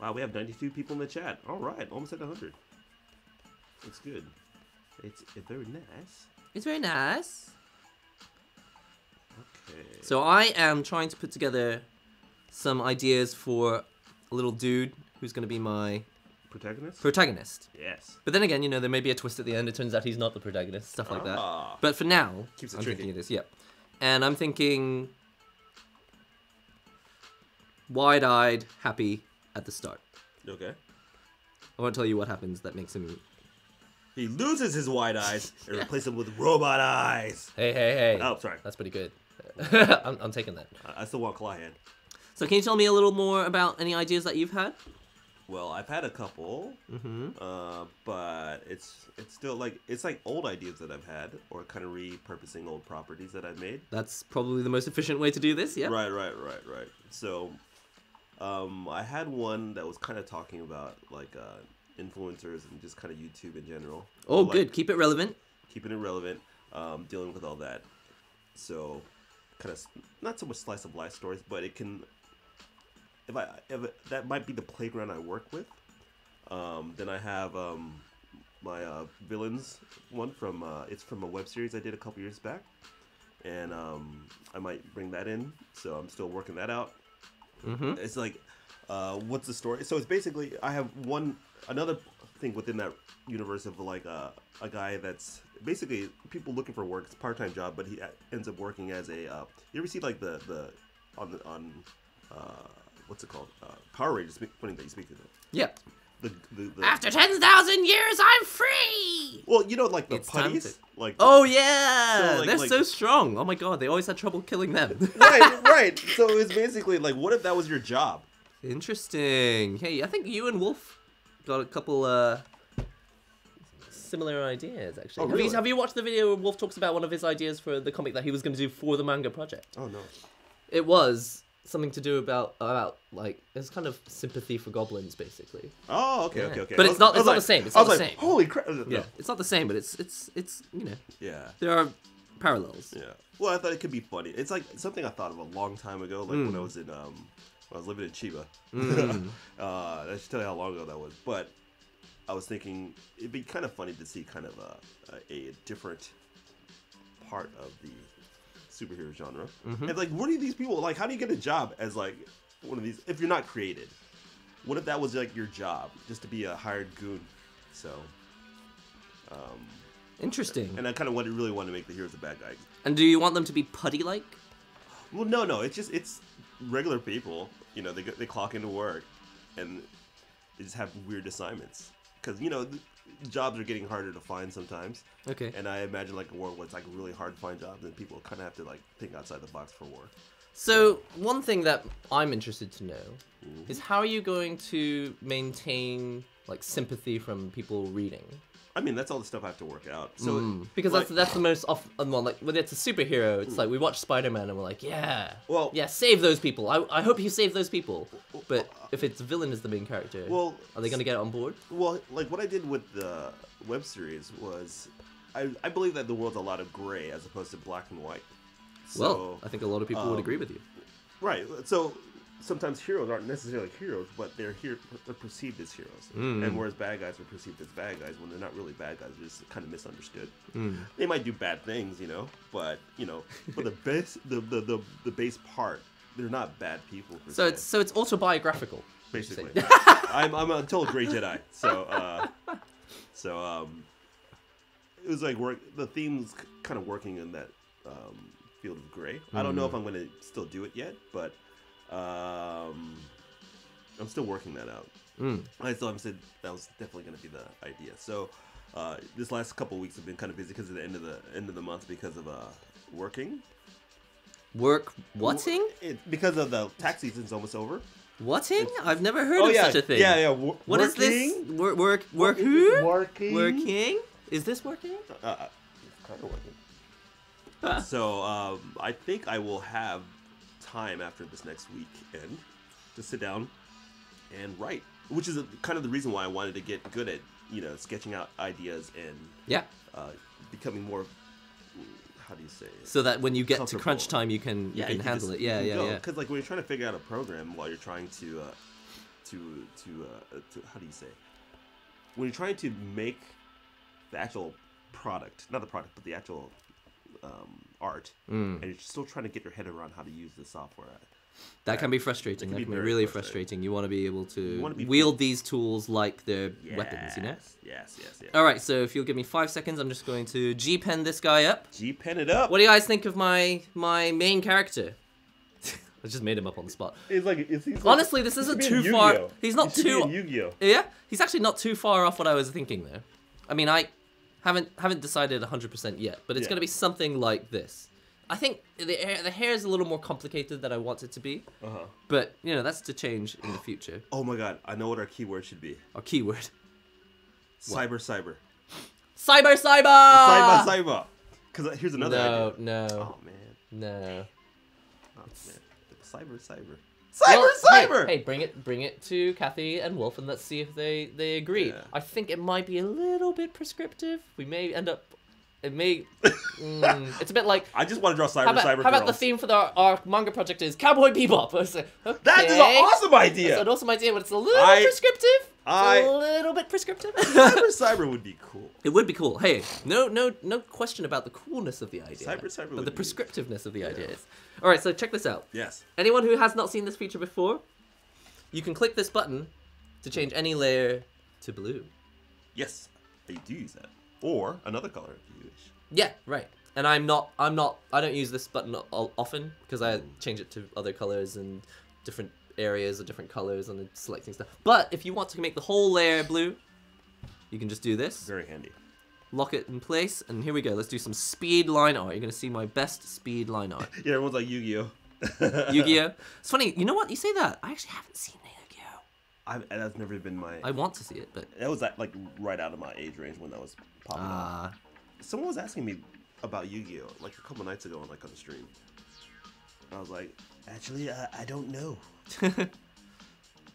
Wow, we have 92 people in the chat. All right, almost at 100. It's good. It's uh, very nice. It's very nice. Okay. So I am trying to put together some ideas for a little dude who's going to be my Protagonist? protagonist. yes. But then again, you know, there may be a twist at the end. It turns out he's not the protagonist, stuff like that. Ah. But for now, Keeps it I'm tricky. thinking it is. Yep. And I'm thinking wide-eyed, happy at the start. Okay. I won't tell you what happens that makes him. He loses his wide eyes and replaces them with robot eyes. Hey, hey, hey! Oh, sorry. That's pretty good. I'm, I'm taking that. I I still want Clawhand. So, can you tell me a little more about any ideas that you've had? Well, I've had a couple, Mm-hmm. uh, but it's it's still like it's like old ideas that I've had, or kind of repurposing old properties that I've made. That's probably the most efficient way to do this. Yeah. Right, right, right, right. So, um, I had one that was kind of talking about like uh, influencers and just kind of YouTube in general. Oh, Like, good. Keep it relevant. Keeping it relevant, um, dealing with all that. So, kind of not so much slice of life stories, but it can. If I if it, that might be the playground I work with. Um, then I have um, my uh, villains one from uh, it's from a web series I did a couple years back, and um, I might bring that in. So I'm still working that out. Mm-hmm. It's like, uh, what's the story? So it's basically I have one another thing within that universe of like uh, a guy that's basically people looking for work. It's a part time job, but he ends up working as a. Uh, you ever see like the the on the on uh, what's it called? Uh, Power Rangers. Funny that you speak to them. Yeah. The, the, the, After ten thousand years, I'm free. well, you know, like the It's putties, to- like Oh yeah, So, like- they're like- so strong. Oh my god, they always had trouble killing them. right, right. So it's basically like, what if that was your job? Interesting. Hey, I think you and Wolf got a couple uh similar ideas actually. Oh, have, you, have you watched the video where Wolf talks about one of his ideas for the comic that he was going to do for the manga project? Oh no. It was something to do about about like it's kind of sympathy for goblins basically. Oh, okay, Yeah. okay, okay. But I it's not it's not like- the same, it's I was not the like, same. Holy crap! No. Yeah, it's not the same, but it's it's it's you know Yeah. there are parallels. Yeah. Well, I thought it could be funny. It's like something I thought of a long time ago, like when I was in um, when I was living in Chiba. Mm. uh, I should tell you how long ago that was. But I was thinking it'd be kind of funny to see kind of a, a, a different part of the superhero genre. Mhm. And like, what are these people like? How do you get a job as like one of these if you're not created? What if that was like your job, just to be a hired goon? So, um, Interesting. and I kind of want really want to make the heroes a bad guy. And do you want them to be putty like? Well, no, no, it's just it's regular people. You know, they they clock into work, and they just have weird assignments because you know. Jobs are getting harder to find sometimes, Okay. and I imagine like a world where it's like really hard to find jobs, and people kind of have to like think outside the box for work. So one thing that I'm interested to know Mhm. is how are you going to maintain like sympathy from people reading? I mean, that's all the stuff I have to work out. So Mm. because like- that's that's the most off well, like when it's a superhero, it's like we watch Spider Man and we're like, yeah, Well- yeah, save those people. I, I hope you save those people. But if it's villain is the main character, Well, are they gonna get on board? Well, like what I did with the web series was, I, I believe that the world's a lot of gray as opposed to black and white. So, well, I think a lot of people would um, agree with you. right. So sometimes heroes aren't necessarily heroes, but they're here they're perceived as heroes, Mm. and whereas bad guys are perceived as bad guys when they're not really bad guys, they're just kind of misunderstood. Mm. They might do bad things, you know, but you know, for the base the, the the the base part, they're not bad people. So se. it's so it's autobiographical. would you say? basically. I'm I'm a total gray Jedi. So uh, so um, it was like work. The theme's kind of working in that um, field of gray. I don't know if I'm going to still do it yet, but um, I'm still working that out. Mm. I still haven't said that was definitely going to be the idea. So uh, this last couple weeks have been kind of busy because of the end of the end of the month because of uh, working. Work whating? It, because of the tax season's almost over. Whatting? I've never heard oh of yeah, such a thing. yeah, yeah. wo- What is working. this? Work, work, work who? Working. Working? Is this working? Uh, uh, it's kind of working. so um, I think I will have time after this next weekend to sit down and write, which is a, kind of the reason why I wanted to get good at you know sketching out ideas and Yeah. uh, becoming more. How do you say? It? So that when you get to crunch time, you can you can handle it. Yeah, yeah, yeah. Because like when you're trying to figure out a program while you're trying to, uh, to to uh, to how do you say? When you're trying to make the actual product, not the product, but the actual um, art, Mm. and you're still trying to get your head around how to use the software. That can be frustrating. can That be can be really frustrating. frustrating. You want to be able to be wield these tools like they're weapons, you know? Yes, Yes, yes, yes. All right, so if you'll give me five seconds, I'm just going to G pen this guy up. G pen it up. What do you guys think of my my main character? I just made him up on the spot. It's like it's, like- Honestly, this isn't too far. He's not He should be too. Yu-Gi-Oh. Yeah, he's actually not too far off what I was thinking there. I mean, I haven't haven't decided 100% yet, but it's Yeah. going to be something like this. I think the hair, the hair is a little more complicated than I want it to be, Uh huh. but you know that's to change in the future. Oh my god, I know what our keyword should be. Our keyword: Cyber, cyber. cyber, cyber, cyber, cyber. Because here's another no, idea. no, Oh man. no. Oh man. Cyber, cyber. Well, Cyber, hey, cyber. Hey, bring it, bring it to Kathy and Wolf, and let's see if they they agree. Yeah. I think it might be a little bit prescriptive. We may end up. It may. mm, it's a bit like. I just want to draw cyber, How about, cyber how about the theme for the, our manga project is Cowboy Bebop? Like, okay. That is an awesome idea. It's an awesome idea, but it's a little I- prescriptive. I- a little bit prescriptive. cyber, cyber would be cool. it would be cool. Hey, no, no, no question about the coolness of the idea. Cyber, cyber but the be- prescriptiveness of the idea is. All right, so check this out. Yes. Anyone who has not seen this feature before, you can click this button to change any layer to blue. Yes. They do use that. Or another color if you wish. Yeah, right. And I'm not, I'm not, I don't use this button often because I mm. change it to other colors and different areas or different colors and selecting stuff. But if you want to make the whole layer blue, you can just do this, Very handy. Lock it in place, and here we go. Let's do some speed line art. You're gonna see my best speed line art. Yeah, everyone's like Yu-Gi-Oh. Yu-Gi-Oh. It's funny. You know what? You say that. I actually haven't seen Yu-Gi-Oh. I've, that's never been my. I want to see it, but that was like right out of my age range when that was popping ah. Someone was asking me about Yu-Gi-Oh like a couple nights ago on like on the stream. I was like, actually, I, I don't know.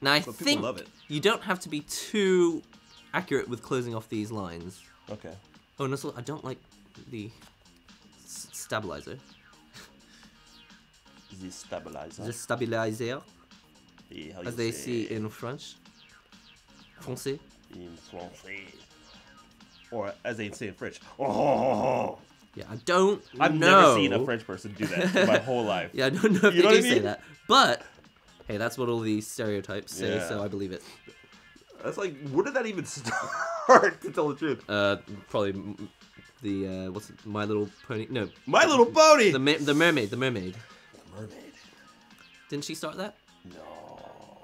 Now I But think love it. you don't have to be too accurate with closing off these lines. Okay. Oh, and also I don't like the s- stabilizer. The stabilizer. The stabilizer, the, as they say see in French. Français. in français. Or as they say in French. Oh, Yeah, I don't I've know. never seen a French person do that in my whole life. Yeah, I don't know if You they do I say that. But hey, that's what all these stereotypes say, Yeah. so I believe it. That's like, where did that even start? to tell the truth, Uh, probably the uh, what's it, My Little Pony? No, My Little Pony. the the mermaid, the mermaid. The mermaid. Didn't she start that? No,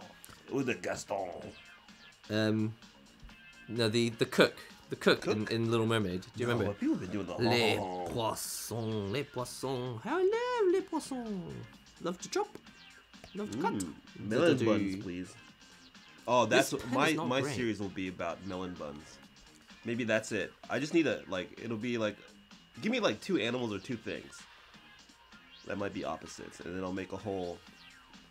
it was the Gaston. Um, no, the the cook, the cook, In, Cook? in Little Mermaid. Do you remember? No, people have been doing the Les poissons, les poissons. I love les poissons. Love to chop. Love to cut. Mm, melon Do-do-do. buns, please. Oh, that's what my my great. series will be about melon buns. Maybe that's it. I just need a like. It'll be like, give me like two animals or two things. That might be opposites, and then I'll make a whole.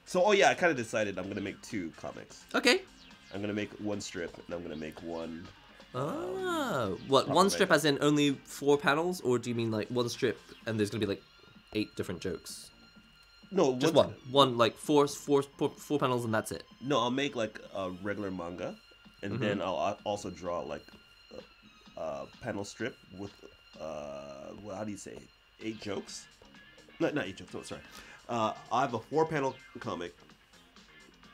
So, oh yeah, I kind of decided I'm gonna make two comics. Okay. I'm gonna make one strip, and I'm gonna make one. Oh, what? One strip as in only four panels, or do you mean like one strip and there's gonna be like eight different jokes? No, Just one- one. Like four, four, four, four panels and that's it. No, I'll make like a regular manga, and then Mm-hmm. I'll also draw like a, a panel strip with uh, well, how do you say, eight jokes? No, not eight jokes. No, sorry. Uh, I have a four-panel comic.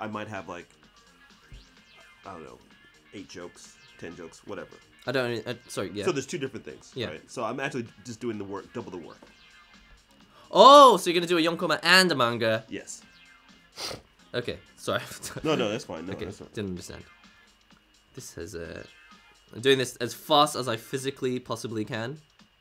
I might have like I don't know, eight jokes, ten jokes, whatever. I don't. Uh, sorry. Yeah. So there's two different things. Yeah. Right? So I'm actually just doing the work, double the work. Oh, so you're gonna do a yonkoma and a manga? Yes. Okay. Sorry. No, no, that's fine. No, okay. that's fine. Didn't understand. This has uh. I'm doing this as fast as I physically possibly can.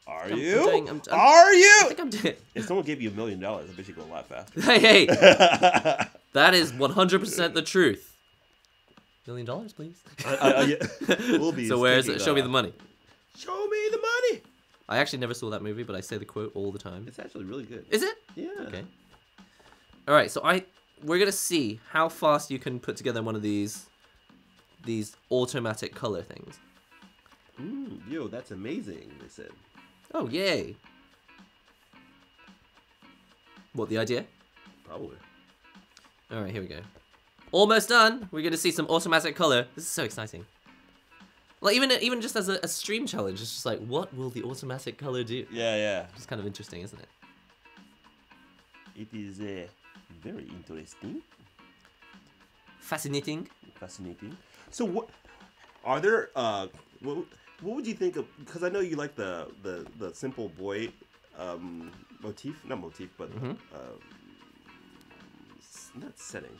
Are I'm you? doing- I'm- I'm- Are I you? think I'm doing. If someone gave you a million dollars, I bet you go a lot faster. hey, hey, that is 100% the truth. Million dollars, please. I, I, I, yeah. We'll be so where's it? Show me the money. Show me the money. I actually never saw that movie, but I say the quote all the time. It's actually really good. Is it? yeah. Okay. All right, so I we're gonna see how fast you can put together one of these these automatic color things. Mm, yo, that's amazing. They said. Oh yay! What the idea? Probably. All right, here we go. Almost done. We're gonna see some automatic color. This is so exciting. Like even even just as a, a stream challenge, it's just like, what will the automatic color do? Yeah, yeah. It's kind of interesting, isn't it? It is uh, very interesting, Fascinating. fascinating. So what? Are there? Uh, what? What would you think of? Because I know you like the the the simple boy um, motif, not motif, but Mhm. um, s- not setting,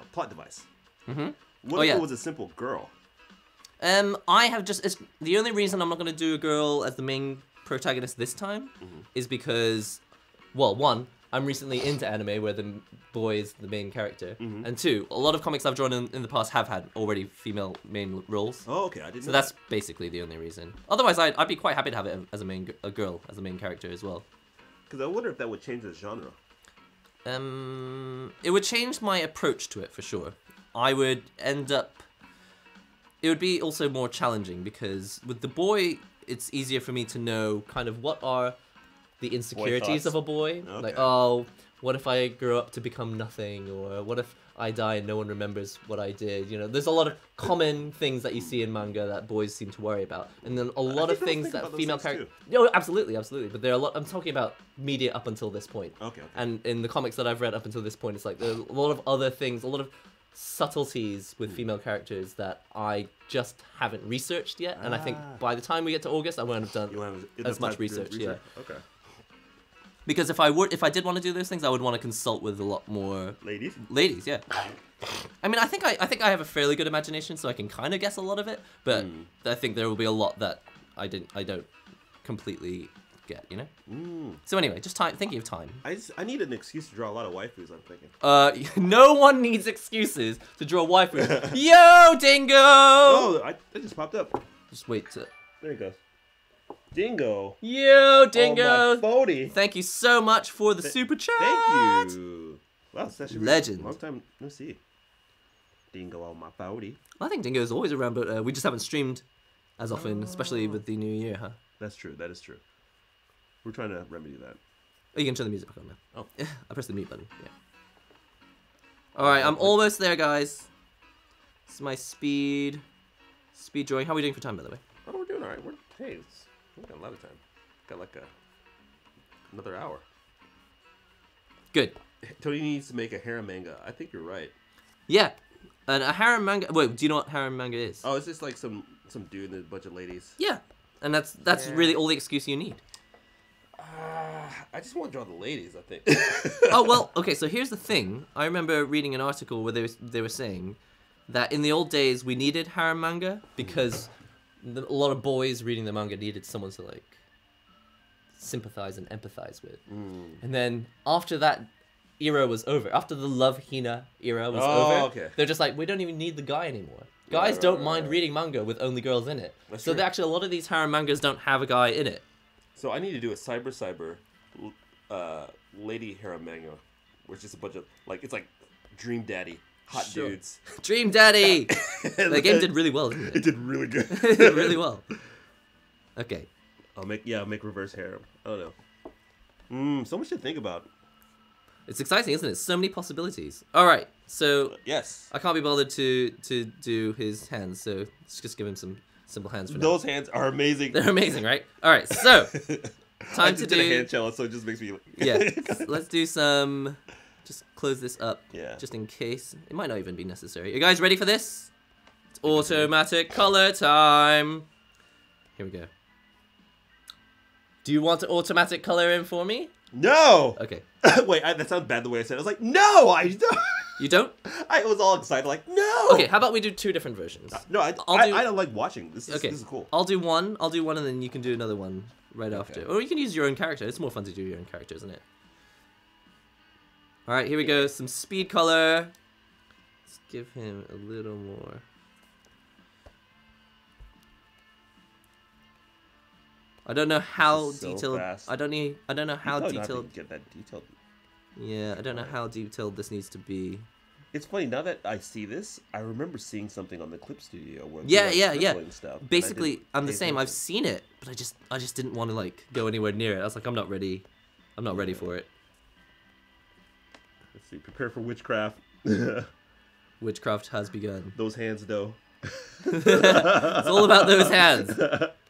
a plot device. Mm-hmm. What Oh, if yeah. it was a simple girl? Um, I have just it's the only reason I'm not gonna do a girl as the main protagonist this time Mm-hmm. is because, well, one, I'm recently into anime where the boy is the main character, Mm-hmm. and two, a lot of comics I've drawn in, in the past have had already female main roles. Oh, okay. I didn't. So that's basically the only reason. Otherwise, I'd, I'd be quite happy to have it as a main a girl as a main character as well. because I wonder if that would change the genre. Um, it would change my approach to it for sure. I would end up. It would be also more challenging because with the boy, it's easier for me to know kind of what are the insecurities of a boy. Like, oh, what if I grow up to become nothing, or what if I die and no one remembers what I did? You know, there's a lot of common things that you see in manga that boys seem to worry about, and then a lot of things that female characters. No, absolutely, absolutely. But there are a lot. I'm talking about media up until this point. Okay. okay. And in the comics that I've read up until this point, it's like there are a lot of other things, a lot of subtleties Hmm. with female characters that I just haven't researched yet. And I think Ah. by the time we get to August, I won't have done want to- as much do research. Yeah, Okay. because if I were, if I did want to do those things, I would want to consult with a lot more Ladies. ladies. Yeah. I mean, I think I, I think I have a fairly good imagination, so I can kind of guess a lot of it. But Hmm. I think there will be a lot that I didn't, I don't completely get. You know. Mm. So anyway, just time, thinking of time. I just, I need an excuse to draw a lot of waifus. I'm thinking. Uh, no one needs excuses to draw waifu. Yo, Dingo! Oh, I, it just popped up. Just wait to. There it goes. Dingo. Yo, Oh, Dingo! my phony. Thank you so much for the Th- super chat. Thank you. Wow, it's actually Legend. Long time no see. Dingo on my body. I think Dingo is always around, but uh, we just haven't streamed as often, especially with the new year, huh? That's true. That is true. We're trying to remedy that. Oh, you can turn the music back on now. Oh. I pressed the mute button. Yeah. All right, I'm almost there, guys. This is my speed, speed drawing. How are we doing for time, by the way? Oh, we're doing all right. We're hey, it's, we got a lot of time. got like a another hour. Good. Tony needs to make a harem manga. I think you're right. Yeah. And a harem manga. Wait, do you know what harem manga is? Oh, it's just like some some dude and a bunch of ladies. Yeah. And that's that's Yeah. really all the excuse you need. Uh, I just want to draw the ladies. I think. oh well, okay. So here's the thing. I remember reading an article where they was, they were saying that in the old days we needed harem manga because the, a lot of boys reading the manga needed someone to like sympathize and empathize with. Mm. And then after that era was over, after the love hina era was Oh, over, okay. they're just like we don't even need the guy anymore. Guys right, don't right, mind right. reading manga with only girls in it. That's so actually a lot of these harem mangas don't have a guy in it. So I need to do a cyber cyber, uh, lady harem manga, where it's just a bunch of like it's like Dream Daddy, hot Sure. dudes. Dream Daddy. The game did really well, didn't It it? did really good. it did really well. Okay. I'll make yeah, I'll make reverse harem. I don't know. Mm, so much to think about. It's exciting, isn't it? So many possibilities. All right, so Yes. I can't be bothered to to do his hands, so let's just give him some simple hands for now. Those hands are amazing. They're amazing, right? All right, so time to did a do. hand cello, so it just makes me. Yeah, let's do some. Just close this up, Yeah. just in case. It might not even be necessary. You guys ready for this? It's automatic color time. Here we go. Do you want to automatic color in for me? no. Okay. Wait, I, that sounds bad the way I said. it. I was like, no, I don't. You don't? I was all excited, like, no. Okay, how about we do two different versions? No, I, I'll I, do- I don't like watching. This is Okay. this is cool. I'll do one. I'll do one, and then you can do another one right after. Or you can use your own character. It's more fun to do your own character, isn't it? All right, here we go. Some speed color. Let's give him a little more. I don't know how so detailed. fast. I don't need. I don't know how detailed. get that detailed. Yeah, I don't know how detailed this needs to be. It's funny now that I see this. I remember seeing something on the Clip Studio where Yeah, were yeah, yeah. Stuff, Basically, I'm the same. I've seen it, but I just, I just didn't want to like go anywhere near it. I was like, I'm not ready. I'm not ready for it. Let's see. Prepare for witchcraft. Witchcraft has begun. Those hands, though. It's all about those hands.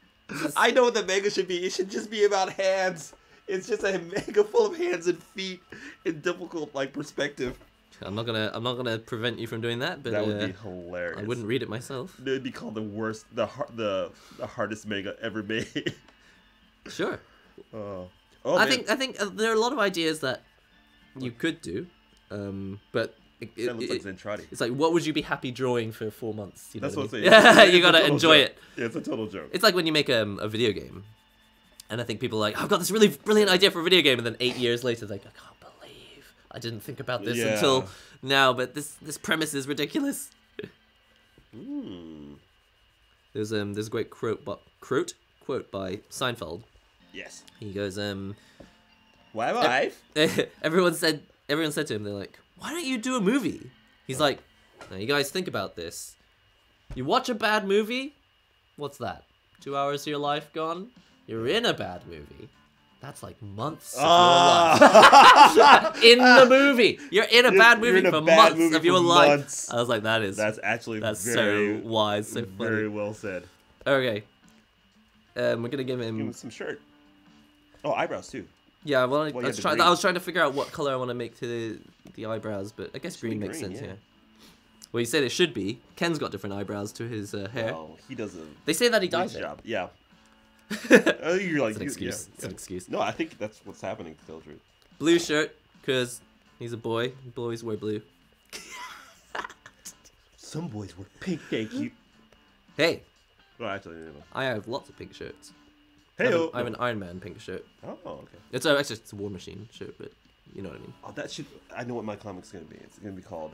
I know what the manga should be. It should just be about hands. It's just a manga full of hands and feet in difficult like perspective. I'm not gonna, I'm not gonna prevent you from doing that, but that would uh, be hilarious. I wouldn't read it myself. It would be called the worst, the har- the the hardest manga ever made. Sure. oh, oh I man. think, I think uh, there are a lot of ideas that you could do, um, but it, it, that looks like it- Zentradi. it's like, what would you be happy drawing for four months? You know That's what I I'm mean? saying. Yeah, you gotta enjoy joke. it. Yeah, it's a total joke. It's like when you make um, a video game, and I think people are like, I've got this really brilliant idea for a video game, and then eight years later, they're like, I can't I didn't think about this Yeah. until now, but this this premise is ridiculous. Hmm. There's um there's a great quote, but quote quote by Seinfeld. Yes. He goes um Why wife? everyone said everyone said to him they're like, why don't you do a movie? He's like, now you guys think about this. You watch a bad movie, what's that? Two hours of your life gone. You're in a bad movie. That's like months of your life. Ah! in the movie. You're in a You're- bad movie for bad months movie of your life. months. I was like, that is That's actually that's very, so wise, so funny. very well said. Okay. Um, we're gonna give Give him him. some shirt. Oh, eyebrows too. Yeah, well, I, Well, I was trying. I was trying to figure out what color I want to make to the, the eyebrows, but I guess green makes green, sense. yeah. Yeah. Well, you said it should be. Ken's got different eyebrows to his uh, hair. Well, he does not they say that he dyes it. job. Yeah. Oh, you're like It's an excuse. yeah, It's an excuse. No, I think that's what's happening. To tell the truth. Blue shirt, cause he's a boy. Boys wear blue. Some boys wear pink. Thank you. Hey, Well, actually. I have lots of pink shirts. I Hey, have, an, I have an Iron Man pink shirt. oh, okay. It's a, actually it's a War Machine shirt, but you know what I mean. Oh, that should. I know what my comic's gonna be. It's gonna be called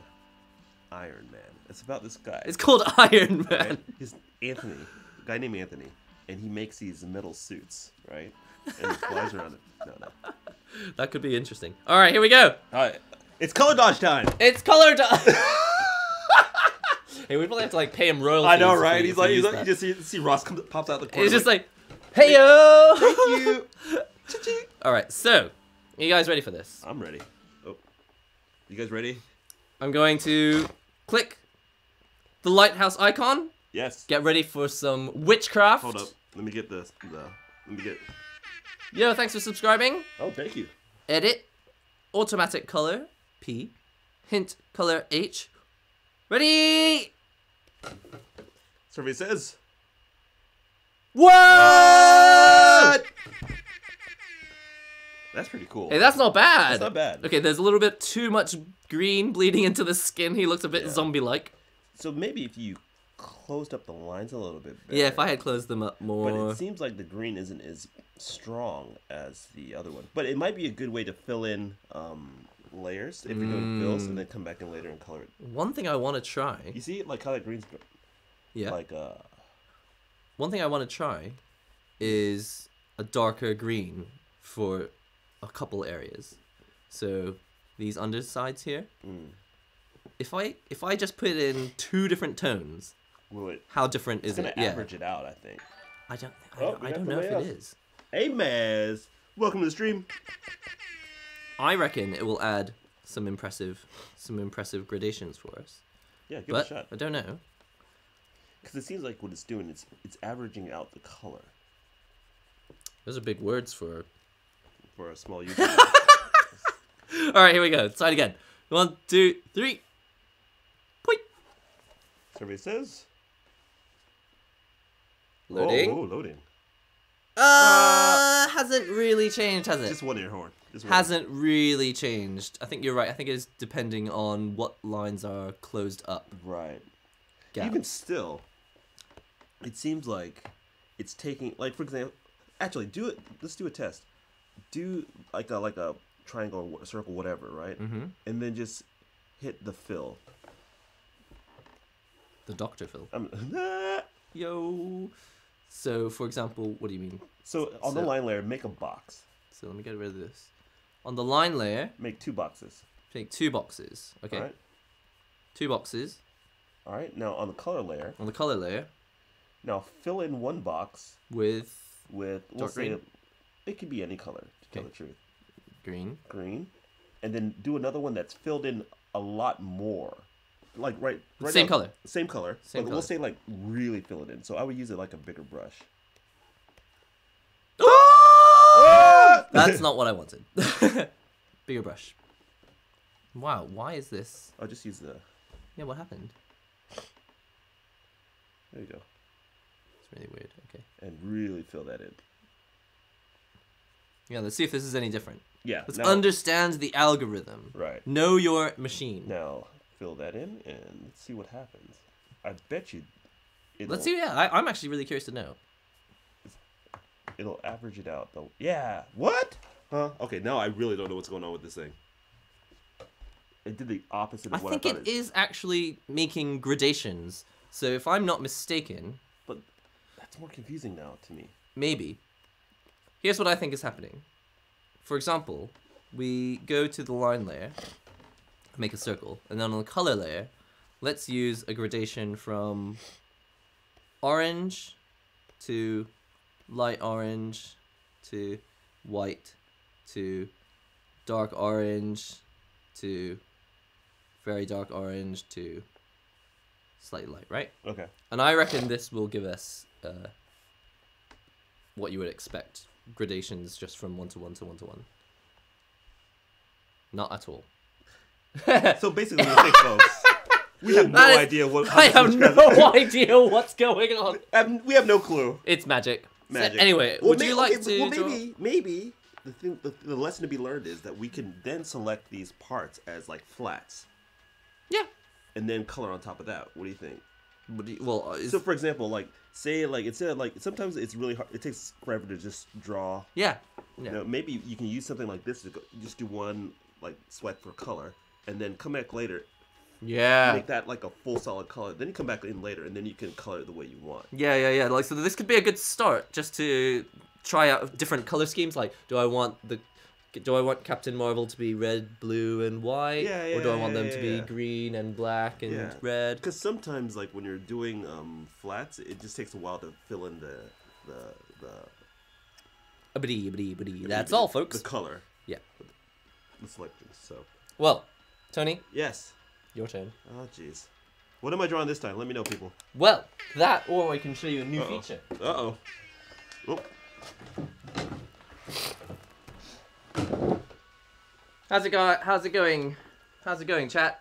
Iron Man. It's about this guy. It's called Iron Man. His Anthony, a guy named Anthony, and he makes these metal suits, right? And he flies around it. No, no. That could be interesting. All right, here we go. All right, it's color dodge time. It's color dodge. hey, we probably have to like pay him royalties. I know, right? He's like, he's like, you just see, see Ross comes, pops out the corner. He's just like, hey yo. thank you. All right, so are you guys ready for this? I'm ready. Oh, you guys ready? I'm going to click the lighthouse icon. Yes. Get ready for some witchcraft. Hold up. Let me get this. The, let me get. Yo, thanks for subscribing. Oh, thank you. Edit. Automatic color. P. Hint color H. Ready? Survey says. What? That's pretty cool. Hey, that's not bad. That's not bad. Okay, there's a little bit too much green bleeding into the skin. He looks a bit Yeah. zombie-like. So maybe if you closed up the lines a little bit better. Yeah, if I had closed them up more. But it seems like the green isn't as strong as the other one. But it might be a good way to fill in um, layers if you're doing fills Mm. and then come back in later and color it. One thing I want to try. You see, like how that green's Yeah. like uh One thing I want to try is a darker green for a couple areas. So these undersides here. mm, If I if I just put in two different tones, will it? how different is it? Yeah. average it out, I think. I don't. I, Oh, don't- I don't know if somebody it else. is. Hey, Maz, welcome to the stream. I reckon it will add some impressive some impressive gradations for us. Yeah, give but it a shot. I don't know. Because it seems like what it's doing, it's it's averaging out the color Those are big words for. for a small user. All right, here we go. Try it again. One, two, three. Point. Survey says. Loading. Oh, oh, loading. Uh, hasn't really changed, has it? Just one air horn. One. hasn't really changed. I think you're right. I think it is depending on what lines are closed up. Right. Gap. Even still, it seems like it's taking like for example, actually do it. Let's do a test. Do like a like a triangle, or circle, whatever, right? mm-hmm. And then just hit the fill. The Doctor Phil. Um, Yo. So, for example, what do you mean? so on the line layer, make a box. So let me get rid of this. On the line layer, Make two boxes. Make two boxes. Okay, right. two boxes. All right. Now on the color layer, On the color layer now fill in one box with with we'll Dark green? it could be any color to tell the truth. green. Green, and then do another one that's filled in a lot more, like right, right Same now- color. Same color. Same but color. we'll say like really fill it in. So I would use it like a bigger brush. Ah! That's not what I wanted. Bigger brush. Wow, why is this? I'll just use the. Yeah, what happened? There you go, It's really weird. Okay. and really fill that in. Yeah, let's see if this is any different. Yeah. Let's now, understand the algorithm. Right Know your machine. now, fill that in and let's see what happens. I bet you. It'll, Let's see. Yeah, I, I'm actually really curious to know. It'll average it out though. Yeah. What? Huh? Okay. Now I really don't know what's going on with this thing. It did the opposite I of what think I thought it is actually making gradations. So if I'm not mistaken, But that's more confusing now to me. maybe. Here's what I think is happening. For example, we go to the line layer, make a circle, and then on the color layer, let's use a gradation from orange to light orange to white to dark orange to very dark orange to slightly light, right? Okay. And I reckon this will give us uh, what you would expect gradations just from one to one to one to one. Not at all. So basically, thing, folks, we have no is- idea what. I have no idea what's going on. Um, we have no clue. It's magic. So Magic. anyway, Well, would may- you like okay, to? Well, maybe, maybe the thing, the, the lesson to be learned is that we can then select these parts as like flats, Yeah. and then color on top of that. What do you think? You- well, uh, is, So, for example, like say like instead of like sometimes it's really hard. It takes forever to just draw. yeah. Yeah. You know, maybe you can use something like this to go, just do one like swipe for color, and then come back later, yeah. make that like a full solid color. Then you come back in later, and then you can color it the way you want. Yeah, yeah, yeah. Like, so this could be a good start just to try out different color schemes. Like, do I want the, do I want Captain Marvel to be red, blue, and white, Yeah, yeah, or do I yeah, want them yeah, to be green and black and Yeah. red? Because sometimes, like when you're doing um, flats, it just takes a while to fill in the the the. Abidi, abidi. the- That's all, folks. The color, Yeah. the selections. So Well, Tony? Yes. Your turn. Oh, jeez. What am I drawing this time? Let me know, people. Well, that, or I can show you a new uh -oh. feature. Uh-oh. Oh. How's it going? How's it going? How's it going, chat?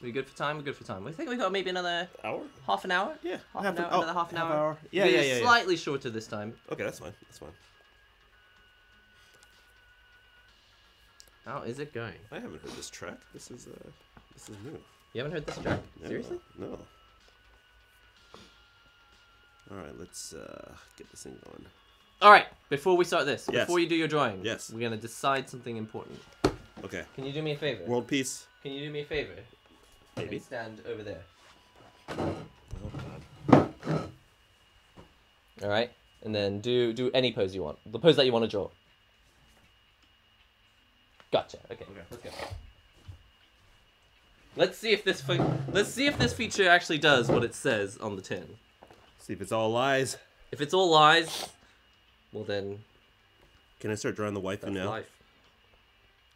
We good for time? We're good for time. We think we got maybe another hour, half an hour. Yeah, half an hour, oh, another half an half hour. hour. Yeah, yeah, yeah, yeah. Slightly yeah. shorter this time. Okay, that's fine. That's fine. How is it going? I haven't heard this track. This is uh, this is new. You haven't heard this track? No, Seriously? No. All right, let's uh, get this thing going. All right. Before we start this, Yes. before you do your drawing, Yes. we're gonna decide something important. Okay. Can you do me a favor? World peace. Can you do me a favor? Maybe. And stand over there. Oh God. All right. And then do do any pose you want. The pose that you want to draw. Gotcha. Okay. Okay. Let's go. Let's see if this fe- let's see if this feature actually does what it says on the tin. See if it's all lies. If it's all lies, well then Can I start drawing the waifu that's now? life.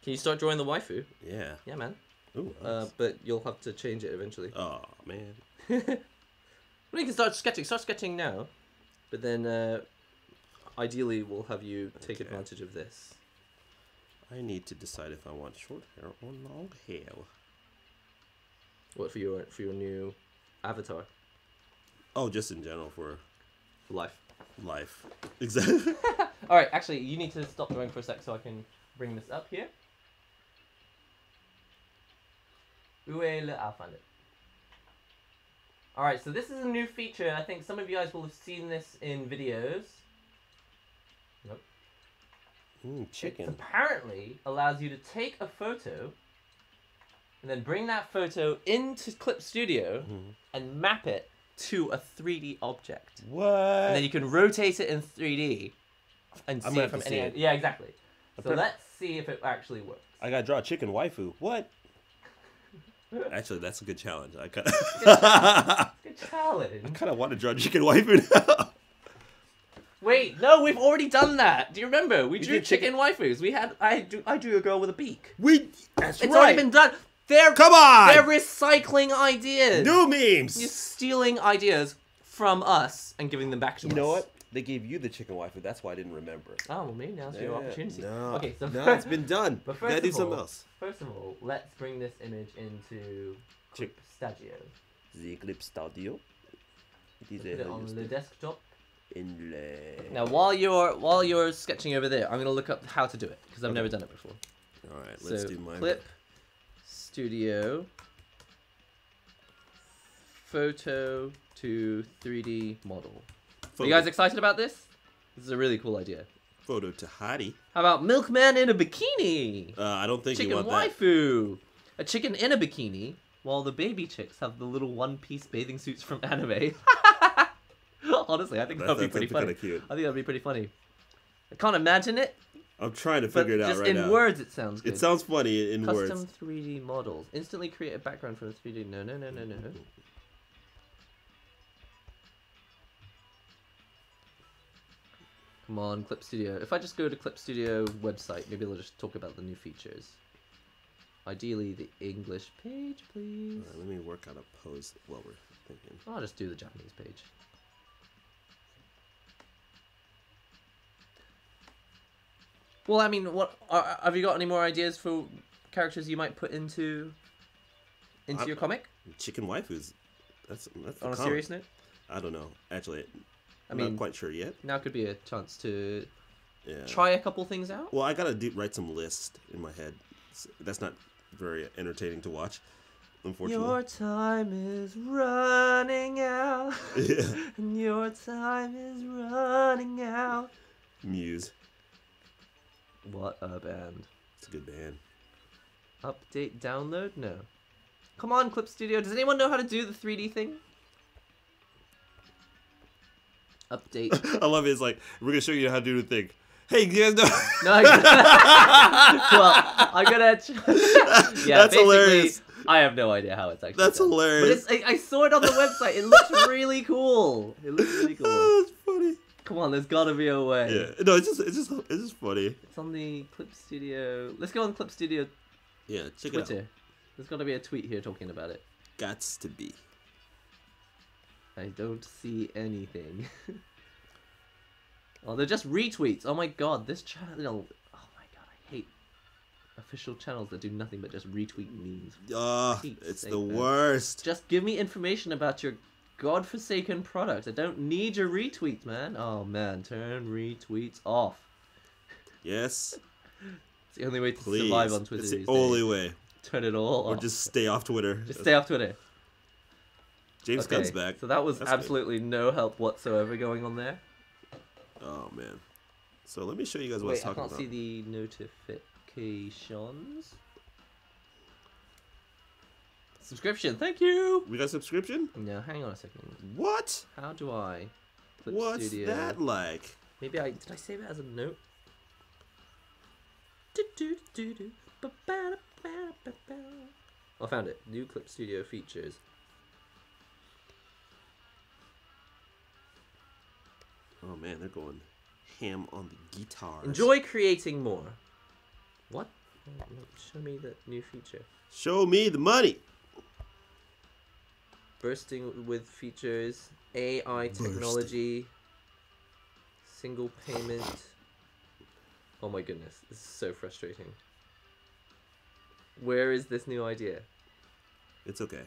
Can you start drawing the waifu? Yeah. Yeah, man. Ooh. Uh, but you'll have to change it eventually. oh man. Well, you can start sketching. Start sketching now, but then uh, ideally we'll have you take Okay. advantage of this. I need to decide if I want short hair or long hair. What for your for your new avatar Oh, just in general for for life? life. Exactly. All right, actually, you need to stop drawing for a sec so I can bring this up here. Où est le... I'll find it. All right, so this is a new feature. I think some of you guys will have seen this in videos. Mm, It chicken. apparently allows you to take a photo and then bring that photo into Clip Studio Mhm. and map it to a 3D object. What? And then you can rotate it in 3D and I'm see it from any it. Yeah, exactly. So pretty- let's see if it actually works. I gotta draw a chicken waifu. What? Actually, that's a good challenge. I kind of Good challenge. I kind of want to draw a chicken waifu now. Wait, no, we've already done that. Do you remember? We drew chicken- chicken waifus. We had I drew, I drew a girl with a beak. we. That's It's right. already been done. They're Come on. they're recycling ideas. New memes. You're stealing ideas from us and giving them back to You us. You know what? They gave you the chicken waifu. That's why I didn't remember. Oh, well, maybe now's your opportunity. No, Okay, so no, it's been done. But first gotta do of something all- else. First of all, let's bring this image into Chick- Stadio. The Eclipse Studio. It is Put it on the desktop. In le... Now, while you're while you're sketching over there, I'm gonna look up how to do it because I've Okay. never done it before. All right, let's do my clip, studio, photo to 3D model. Are you guys excited about this? This is a really cool idea. photo to Hadi. How about milkman in a bikini? Uh, I don't think you Chicken want that. waifu. A chicken in a bikini, while the baby chicks have the little one-piece bathing suits from anime. Honestly, I think That- that'd be pretty funny. cute. I think that'd be pretty funny. I can't imagine it, I'm trying to figure it out just right in now. words, it sounds good. It sounds funny in Custom words. 3D models. Instantly create a background from the 3D. No, no, no, no, no. Come on, Clip Studio. If I just go to Clip Studio website, maybe they'll just talk about the new features. Ideally, the English page, please. Right, let me work out a pose while we're thinking. I'll just do the Japanese page. Well, I mean, what are, have you got any more ideas for characters you might put into into I- your comic? Chicken waifus. That's that's On a serious note, I don't know. Actually, I I'm mean, not quite sure yet. now could be a chance to Yeah. try a couple things out. Well, I gotta do, write some list in my head. That's not very entertaining to watch, unfortunately. Your time is running out, Yeah. and your time is running out. Muse. What a band! It's a good band. Update, download? No. Come on, Clip Studio. Does anyone know how to do the 3D thing? Update. I love it. It's like we're gonna show you how to do the thing. Hey, you guys know? No. I- well, I'm gonna. Yeah, That's hilarious. I have no idea how it's actually. That's done. hilarious. But it's, I, I saw it on the website. It looks really cool. It looks really cool. Oh, that's funny. Come on, there's gotta be a way. Yeah. No, it's just it's just it's just funny. It's on the Clip Studio. Let's go on Clip Studio Yeah, check it out. Twitter. There's gotta be a tweet here talking about it. Gots to be. I don't see anything. oh, they're just retweets. Oh my god, this channel. Oh my god, I hate official channels that do nothing but just retweet memes. Ah, it's the man. worst. Just give me information about your godforsaken product. I don't need your retweets, man. Oh man, turn retweets off. Yes, It's the only way to please. survive on Twitter it's the only days. way. Turn it all off. Or just stay off Twitter. Just stay off Twitter. James Okay, Gunn's back. So that was That's good. absolutely no help whatsoever going on there. Oh man. So let me show you guys what Wait, I talking can't about. see the notifications. Subscription, thank you. We got subscription? No, hang on a second. What? How do I? Clip What's Studio. that like? Maybe I did I save it as a note? Do-do-do-do. Ba-ba-da-ba-da-ba-ba. Oh, I found it. New Clip Studio features. Oh man, they're going ham on the guitar. Enjoy creating more. What? Oh, Show me the new feature. Show me the money. Bursting with features, AI technology, single payment. Oh my goodness, this is so frustrating. Where is this new idea? It's okay.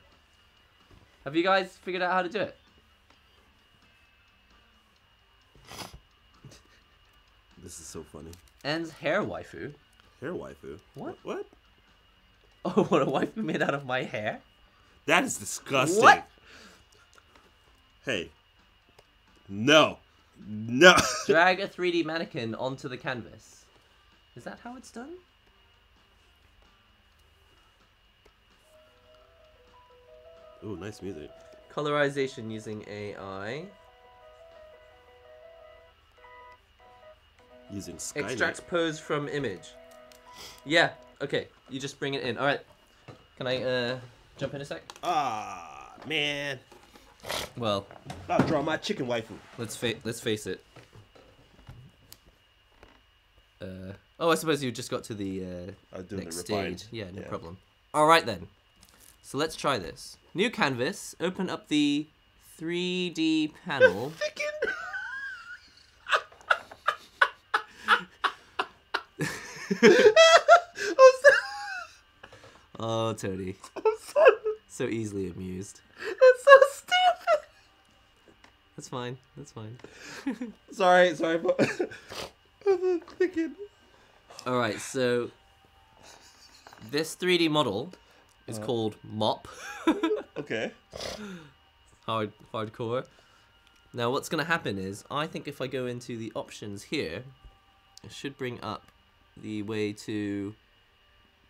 Have you guys figured out how to do it? This is so funny. Ends hair waifu. Hair waifu. What? What? Oh, what a waifu made out of my hair? That is disgusting. What? Hey. No. No. Drag a 3D mannequin onto the canvas. Is that how it's done? Oh, nice music. Colorization using AI. Using Skynet. Extracts pose from image. Yeah, okay. You just bring it in. Alright. Can I uh jump in a sec? Ah, man. Well, I'll draw my chicken waifu. let's fa- let's face it. Uh oh, I suppose you just got to the uh I was doing next the stage. Yeah, no Yeah. problem. All right then. So let's try this. New canvas. Open up the 3D panel. oh, Tony. So easily amused. It's so stupid. That's fine. That's fine. Sorry, sorry, but I'm thinking. All right. So this 3D model is Uh. called Mop. Okay. hard hardcore. Now what's gonna happen is I think if I go into the options here, it should bring up the way to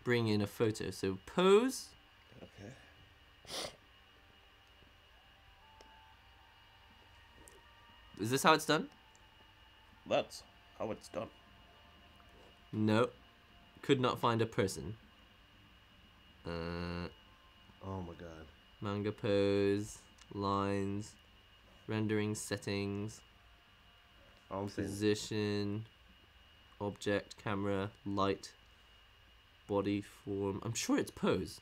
bring in a photo. So pose. Okay. Is this how it's done? That's how it's done. No. Could not find a person. Uh, Oh my god. manga pose, lines, rendering settings, I'm position, object, camera, light, body form. I'm sure it's pose.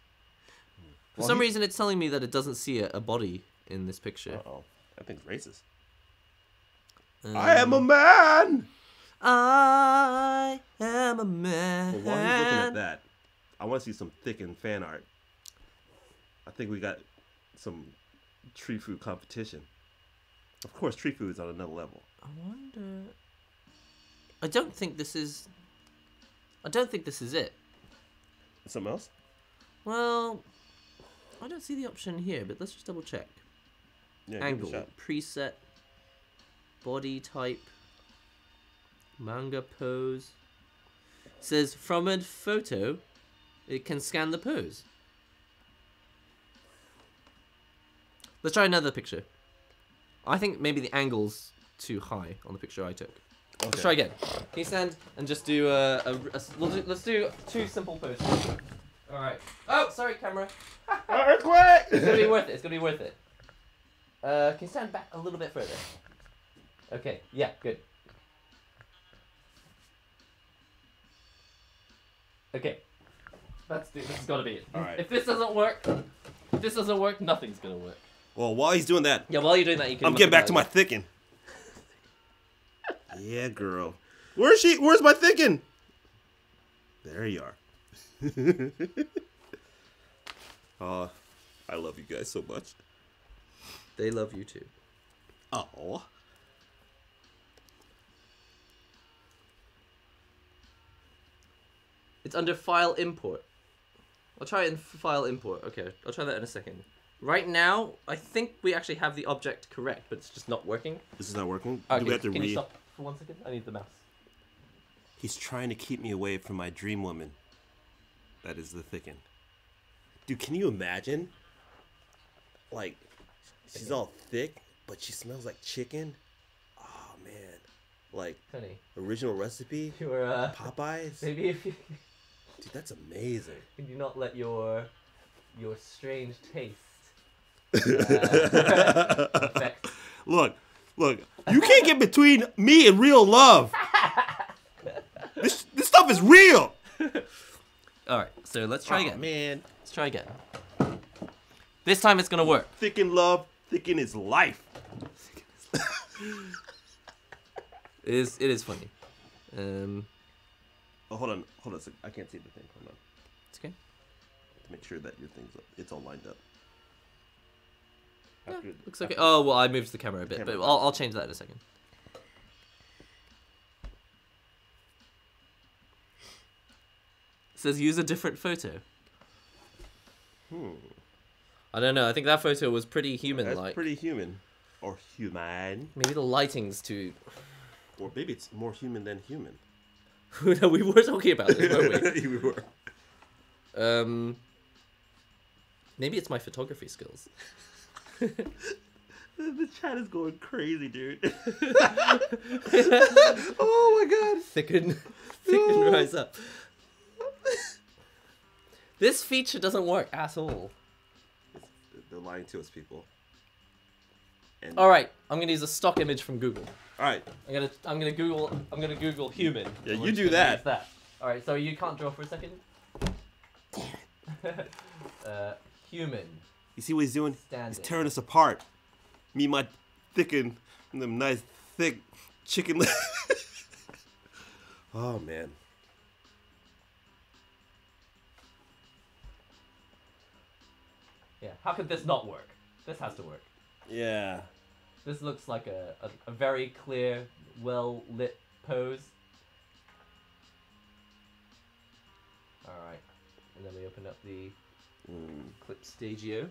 For Well, some he- reason, it's telling me that it doesn't see a, a body in this picture. Uh oh. That thing's racist. Um, I am a man. I am a man. But while he's looking at that, I want to see some thickened fan art. I think we got some tree food competition. Of course, tree food is on another level. I wonder. I don't think this is. I don't think this is it. Something else? Well, I don't see the option here, but let's just double check. Yeah, it Angle, preset, body type, manga pose. Says from a photo, it can scan the pose. Let's try another picture. I think maybe the angle's too high on the picture I took. Let's try again. Can you stand and just do a, a, a we'll do, let's do two simple poses. All right. Oh, sorry, camera. Earthquake! It's gonna be worth it. It's gonna be worth it. Uh, can you stand back a little bit further? Okay. Yeah. Good. Okay. That's this has got to be it. Alright. If this doesn't work, if this doesn't work, nothing's gonna work. well, while he's doing that, Yeah. While you're doing that, you can. I'm getting back to my it. thicken. yeah, girl. Where's she? Where's my thicken? There you are. Uh, I love you guys so much. They love you too. Oh. It's under file import. I'll try it in file import. Okay, I'll try that in a second. Right now, I think we actually have the object correct, but it's just not working. This is not working. Okay, Do we have to can you re? stop for one second? I need the mouse. He's trying to keep me away from my dream woman. That is the thicken. Dude, can you imagine? Like, she's all thick, but she smells like chicken. Oh man, like Tony, original recipe, your uh, Popeyes. maybe if you Dude, that's amazing. can you not let your your strange taste uh, affect Look, look, you can't get between me and real love. This this stuff is real. All right, so let's try Aw, again. man. Let's try again. This time it's gonna work. Thicken love, thicken is life. It is it is funny. Um, Oh, hold on, hold on a second. I can't see the thing. Hold on. it's okay. To make sure that your thing's up. It's all lined up. Yeah, After- looks okay. after- Oh well, I moved the camera a bit, Camera but. I'll, I'll change that in a second. Says use a different photo. Hmm. I don't know. I think that photo was pretty human-like. That's like. pretty human. Or human. Maybe the lighting's too. Or maybe it's more human than human. no, we were talking about this, weren't we? we were. Um, maybe it's my photography skills. The chat is going crazy, dude. oh my god. Thicken, thicken, rise up. This feature doesn't work at all. They're lying to us, people. And All right, I'm gonna use a stock image from Google. all right. I'm gonna, I'm gonna Google, I'm gonna Google human. Yeah, you do that. that. All right, so you can't draw for a second. uh, human You see what he's doing? standing. He's tearing us apart. Me, my thicken, and them nice thick chicken oh man. Yeah, how could this not work? This has to work. Yeah. This looks like a, a, a very clear, well lit pose. Alright. And then we open up the Mm. Clip Stagio.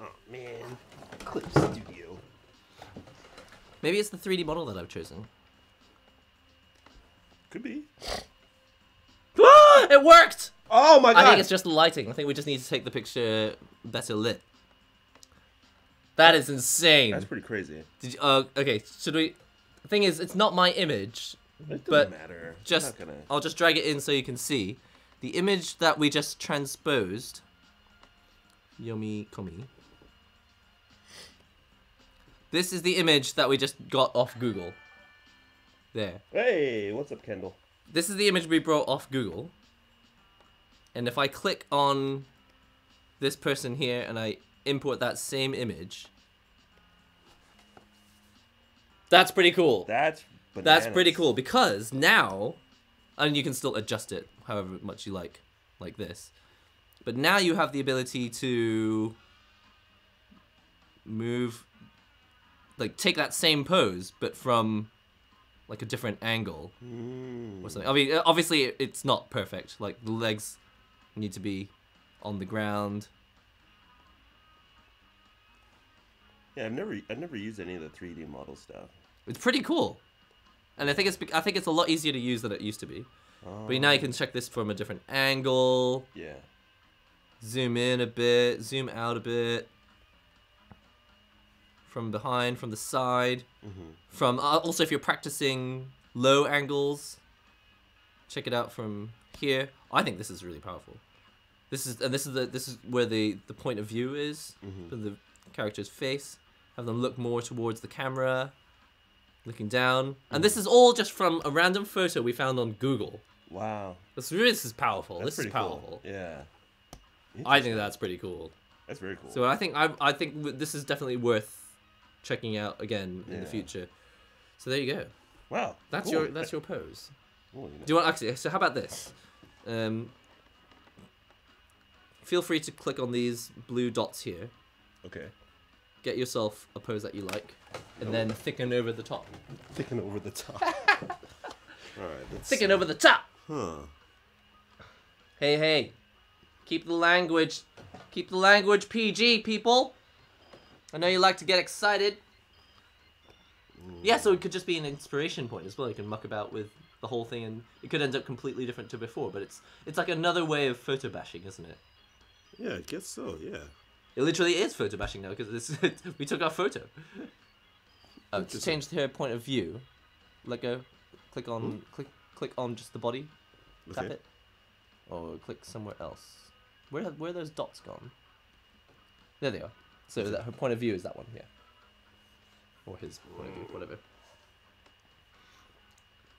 Oh man. Clip Studio. Maybe it's the 3D model that I've chosen. Could be. Ah, it worked! Oh my god. I think it's just the lighting. I think we just need to take the picture better lit. That is insane. That's pretty crazy. Did you, uh, okay, should we? The thing is, it's not my image. It doesn't But matter. Just, not gonna. I'll just drag it in so you can see. The image that we just transposed. Yomi Komi. This is the image that we just got off Google. There. Hey, what's up, Kendall? This is the image we brought off Google. And if I click on this person here and I import that same image, that's pretty cool. That's That's pretty cool because now, and you can still adjust it however much you like, like this. But now you have the ability to move, like take that same pose, but from like a different angle Mm. or something. I mean, obviously it's not perfect. Like the legs need to be on the ground. Yeah, I've never, I've never used any of the 3D model stuff. It's pretty cool, and I think it's I think it's a lot easier to use than it used to be. Oh, But now you can check this from a different angle. Yeah. zoom in a bit, zoom out a bit. From behind, from the side, Mm-hmm. from uh, also if you're practicing low angles, check it out from here. I think this is really powerful. This is and this is the this is where the the point of view is Mhm. for the character's face. Have them look more towards the camera, looking down, and this is all just from a random photo we found on Google. Wow. This this is powerful. That's this is pretty powerful. cool. Yeah. I think that's pretty cool. that's very cool. So I think I I think this is definitely worth checking out again in the future. So there you go. wow. That's cool. your that's your pose. Cool, you know. Do you want actually? So how about this? Um, feel free to click on these blue dots here. Okay. Get yourself a pose that you like, and then thicken over the top. Thicken over the top. All right. Thicken see. over the top. Huh. Hey, hey. Keep the language. Keep the language PG, people. I know you like to get excited. Yeah, so it could just be an inspiration point as well. You can muck about with the whole thing, and it could end up completely different to before. But it's it's like another way of photo bashing, isn't it? Yeah, I guess so. Yeah. It literally is photo bashing now because this we took our photo. Oh, to change the point of view, let go. Click on hmm. click click on just the body. Tap Okay. it, or click somewhere else. Where where are those dots gone? There they are. So that her point of view is that one, yeah. Or his point of view, whatever.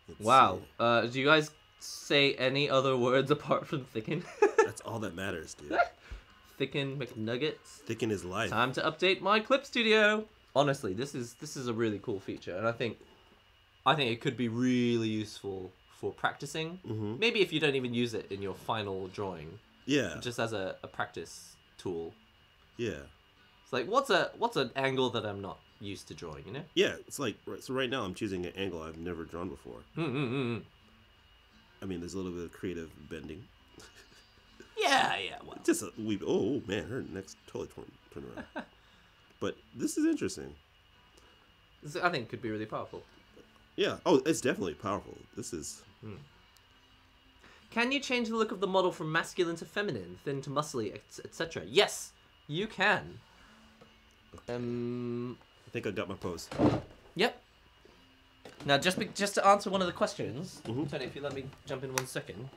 Let's Wow. Uh, do you guys say any other words apart from thicken? That's all that matters, dude. thicken McNuggets. Thicken is life. Time to update my clip studio. Honestly, this is this is a really cool feature, and I think I think it could be really useful for practicing. Mhm. Maybe if you don't even use it in your final drawing, Yeah. just as a, a practice tool. Yeah. It's like what's a what's an angle that I'm not used to drawing, you know? Yeah. It's like right- so. Right now, I'm choosing an angle I've never drawn before. Mm-mm-mm. I mean, there's a little bit of creative bending. Yeah, yeah. Well, Just a wee. bit- Oh man, her neck's totally torn, turned around. but this is interesting. this- I think could be really powerful. Yeah. Oh, it's definitely powerful. This is. Can you change the look of the model from masculine to feminine, thin to muscly, etc.? Yes, you can. Um, I think I got my pose. Yep. Now, just be, just to answer one of the questions, Mhm. Tony, if you let me jump in one second.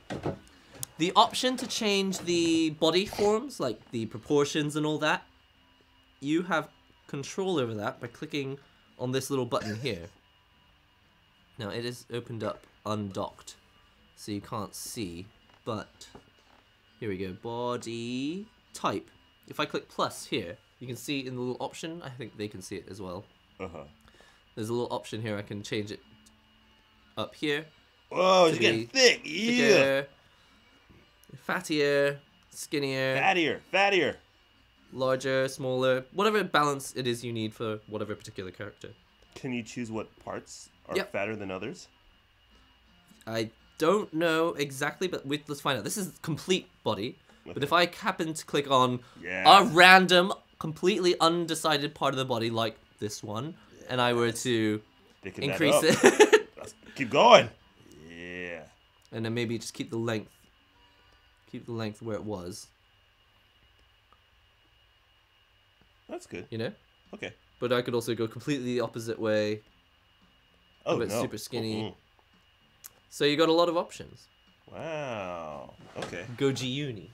The option to change the body forms, like the proportions and all that, you have control over that by clicking on this little button here. Now, it is opened up undocked, so you can't see, but here we go. Body type. If I click plus here, you can see in the little option, I think they can see it as well. Uh huh. There's a little option here. I can change it up here. Oh, it's getting thick. Thicker, Yeah. fattier, skinnier, Fattier, fattier. larger, smaller, whatever balance it is you need for whatever particular character. Can you choose what parts are Yep. fatter than others? I don't know exactly, but let's find out. This is complete body. But if I happen to click on Yeah. a random, completely undecided part of the body, like this one, and I were to increase it, keep going. Yeah. and then maybe just keep the length, keep the length where it was, That's good. you know. Okay. But I could also go completely the opposite way. Oh bit no. super skinny. Mm-mm. So you got a lot of options. Wow. Okay. Go G-Uni.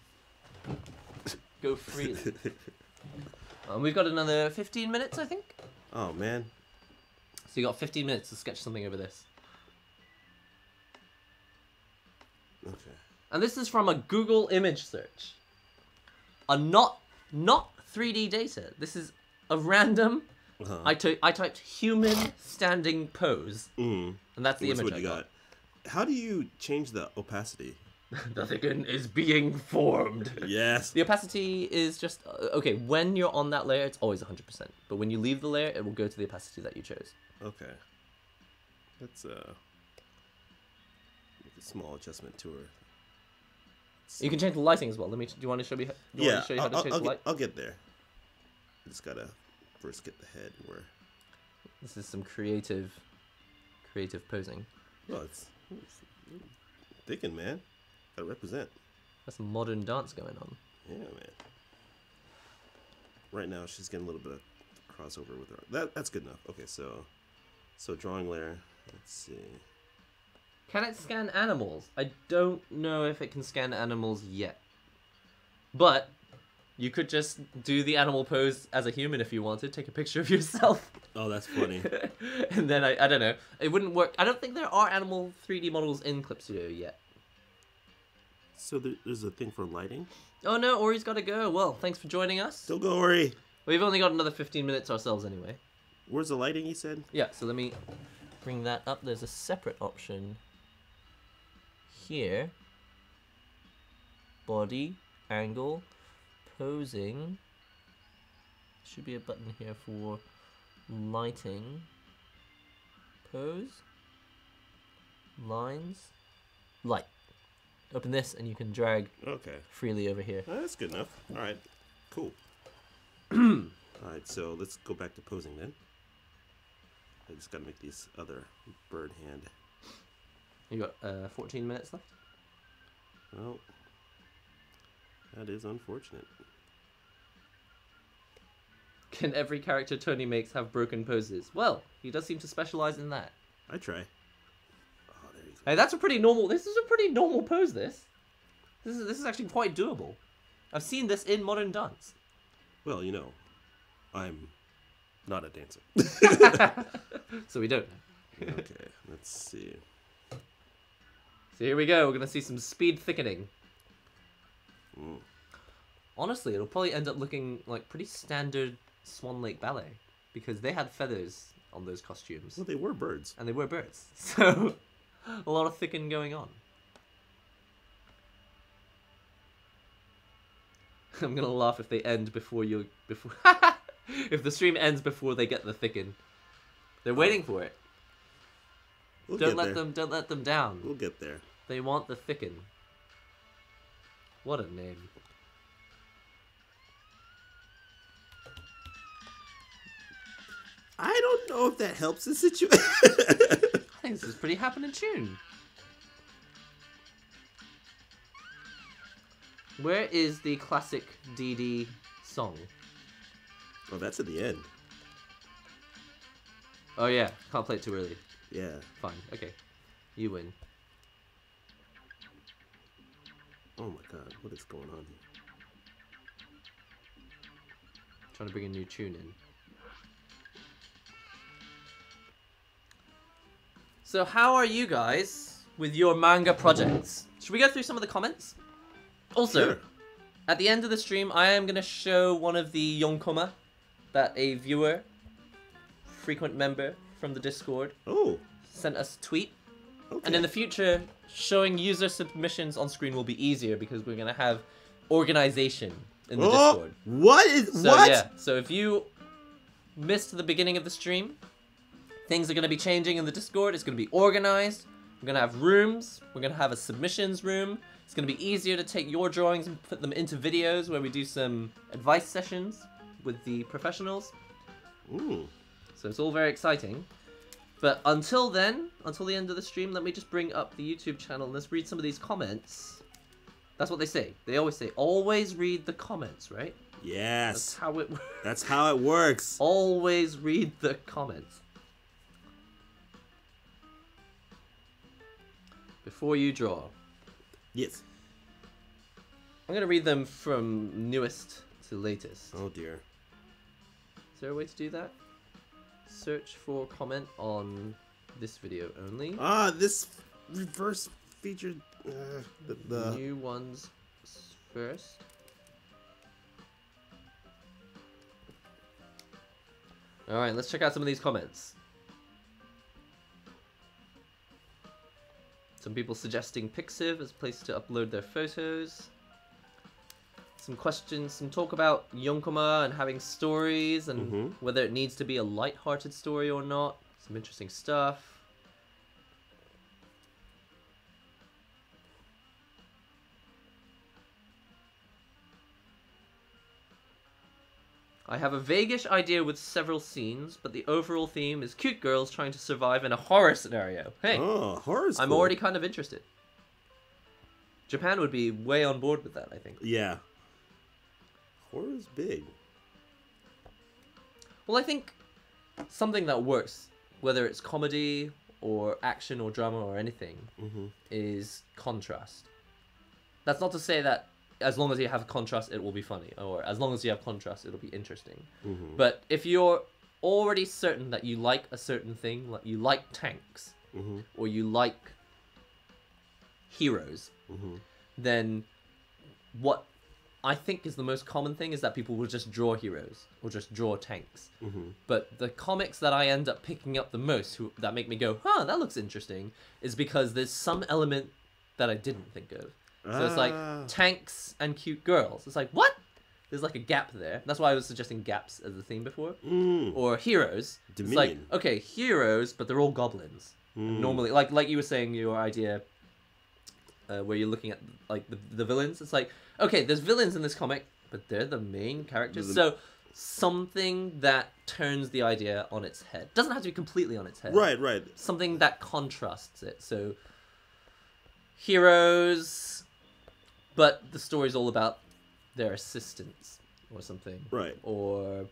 Go freely. um, we've got another 15 minutes, I think. oh man. So you got 15 minutes to sketch something over this. Okay. And this is from a Google image search. A not not 3D data. This is a random. Uh-huh. I ty- I typed human standing pose, Mm. and that's the What's image what I you got. got? How do you change the opacity? the thicken is being formed. Yes. The opacity is just uh, okay. When you're on that layer, it's always 100%. But when you leave the layer, it will go to the opacity that you chose. Okay. That's uh. make a small adjustment to her. You can change the lighting as well. Let me. Do you want to show me? Do you yeah, want to show you how to I'll, change I'll the get, light? I'll get there. I just gotta first get the head where. This is some creative, creative posing. Well, it's, it's thinking, man. Represent. That's modern dance going on. Yeah, man. Right now, she's getting a little bit of crossover with her. That that's good enough. Okay, so, so drawing layer. Let's see. Can it scan animals? I don't know if it can scan animals yet. But you could just do the animal pose as a human if you wanted. Take a picture of yourself. Oh, that's funny. and then I, I don't know. It wouldn't work. I don't think there are animal 3D models in Clip Studio yet. So there's a thing for lighting. Oh no, Ori's got to go. Well, thanks for joining us. Don't go worry. We've only got another 15 minutes ourselves anyway. Where's the lighting? You said. Yeah, so let me bring that up. There's a separate option here. Body, angle. posing. Should be a button here for lighting. Pose. Lines. Light. Open this and you can drag Okay. freely over here. Oh, that's good enough. All right. Cool. All right, so let's go back to posing then. I just gotta make these other bird hand. You got uh, 14 minutes left. Well, that is unfortunate. Can every character Tony makes have broken poses? Well, he does seem to specialize in that. I try. There you go. Hey, that's a pretty normal. This is a pretty normal pose. This. This is this is actually quite doable. I've seen this in modern dance. Well, you know, I'm not a dancer. So we don't. okay, let's see. So here we go. We're gonna see some speed thickening. Mm. Honestly, it'll probably end up looking like pretty standard Swan Lake Ballet because they had feathers on those costumes Well, they were birds. and they were birds. So a lot of thicken going on. I'm gonna laugh if they end before you before if the stream ends before they get the thicken. They're waiting for it. We'll don't let there. them don't let them down. We'll get there. They want the thicken. What a name. I don't know if that helps the situation. This is pretty happening tune. Where is the classic DD song? oh, that's at the end. Oh yeah, can't play it too early. Yeah. Fine, okay. You win. Oh my god, what is going on here? Trying to bring a new tune in. So how are you guys with your manga projects? Should we go through some of the comments? Also, Sure. At the end of the stream, I am going to show one of the Yonkoma that a viewer, frequent member from the Discord, Oh, sent us a tweet. okay. And in the future, showing user submissions on screen will be easier because we're going to have organization in the oh, Discord. what is So what? yeah, so if you missed the beginning of the stream, things are going to be changing in the Discord. It's going to be organized. We're going to have rooms. We're going to have a submissions room. It's going to be easier to take your drawings and put them into videos where we do some advice sessions with the professionals. Ooh. So it's all very exciting. But until then, until the end of the stream, let me just bring up the YouTube channel and let's read some of these comments. That's what they say. They always say, always read the comments, right? Yes. That's how it works. that's how it works. Always read the comments. Before you draw. Yes. I'm going to read them from newest to latest. Oh dear. Is there a way to do that? Search for comment on this video only. Ah, this reverse featured uh, the, the New ones first. Alright, let's check out some of these comments. Some people suggesting Pixiv as a place to upload their photos. Some questions, some talk about Yonkoma and having stories and Mhm. whether it needs to be a light-hearted story or not. Some interesting stuff. I have a vaguish idea with several scenes, but the overall theme is cute girls trying to survive in a horror scenario. Hey, oh horror's I'm cool. already kind of interested. Japan would be way on board with that, I think. yeah. Horror's big. Well, I think something that works, whether it's comedy or action or drama or anything, Mm-hmm. is contrast. That's not to say that as long as you have contrast, it will be funny, or as long as you have contrast, it'll be interesting. Mm-hmm. But if you're already certain that you like a certain thing, like you like tanks, Mm-hmm. or you like heroes, Mm-hmm. then what I think is the most common thing is that people will just draw heroes or just draw tanks. Mm-hmm. But the comics that I end up picking up the most, who, that make me go, "Huh, that looks interesting," is because there's some element that I didn't think of. So it's like Ah. tanks and cute girls. It's like what? there's like a gap there. That's why I was suggesting gaps as a theme before. Mm. Or heroes. It's like okay, heroes, but they're all goblins. Mm. Normally, like like you were saying, your idea uh, where you're looking at like the, the villains. It's like okay, there's villains in this comic, but they're the main characters. The- So something that turns the idea on its head doesn't have to be completely on its head. Right, right. Something that contrasts it. So heroes, but the story's all about their assistants or something Right. or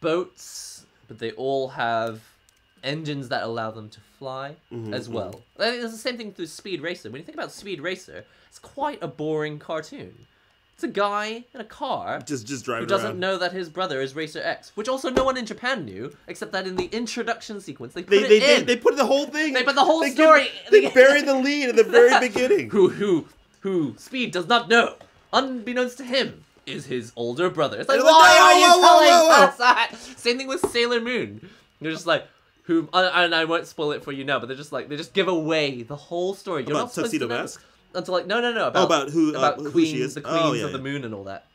boats, but they all have engines that allow them to fly Mhm, as well. I think It's the same thing through Speed Racer. When you think about Speed Racer, it's quite a boring cartoon. It's a guy in a car Just just driving who doesn't around. know that his brother is Racer X, which also no one in Japan knew, except that in the introduction sequence they put They, it they, they, in. they put the whole thing. They put the whole they give- story- they they- bury the lead at the very beginning. who who who Speed does not know, unbeknownst to him, is his older brother. It's like, why are you telling whoa, whoa." us that? Same thing with Sailor Moon. They're just like, who? And I won't spoil it for you now, but they're just like they just give away the whole story. You're About not supposed Tuxedo to know Mask? until like no no no about about who- uh, about who she queens is? the Oh, queens yeah, of the yeah. moon and all that.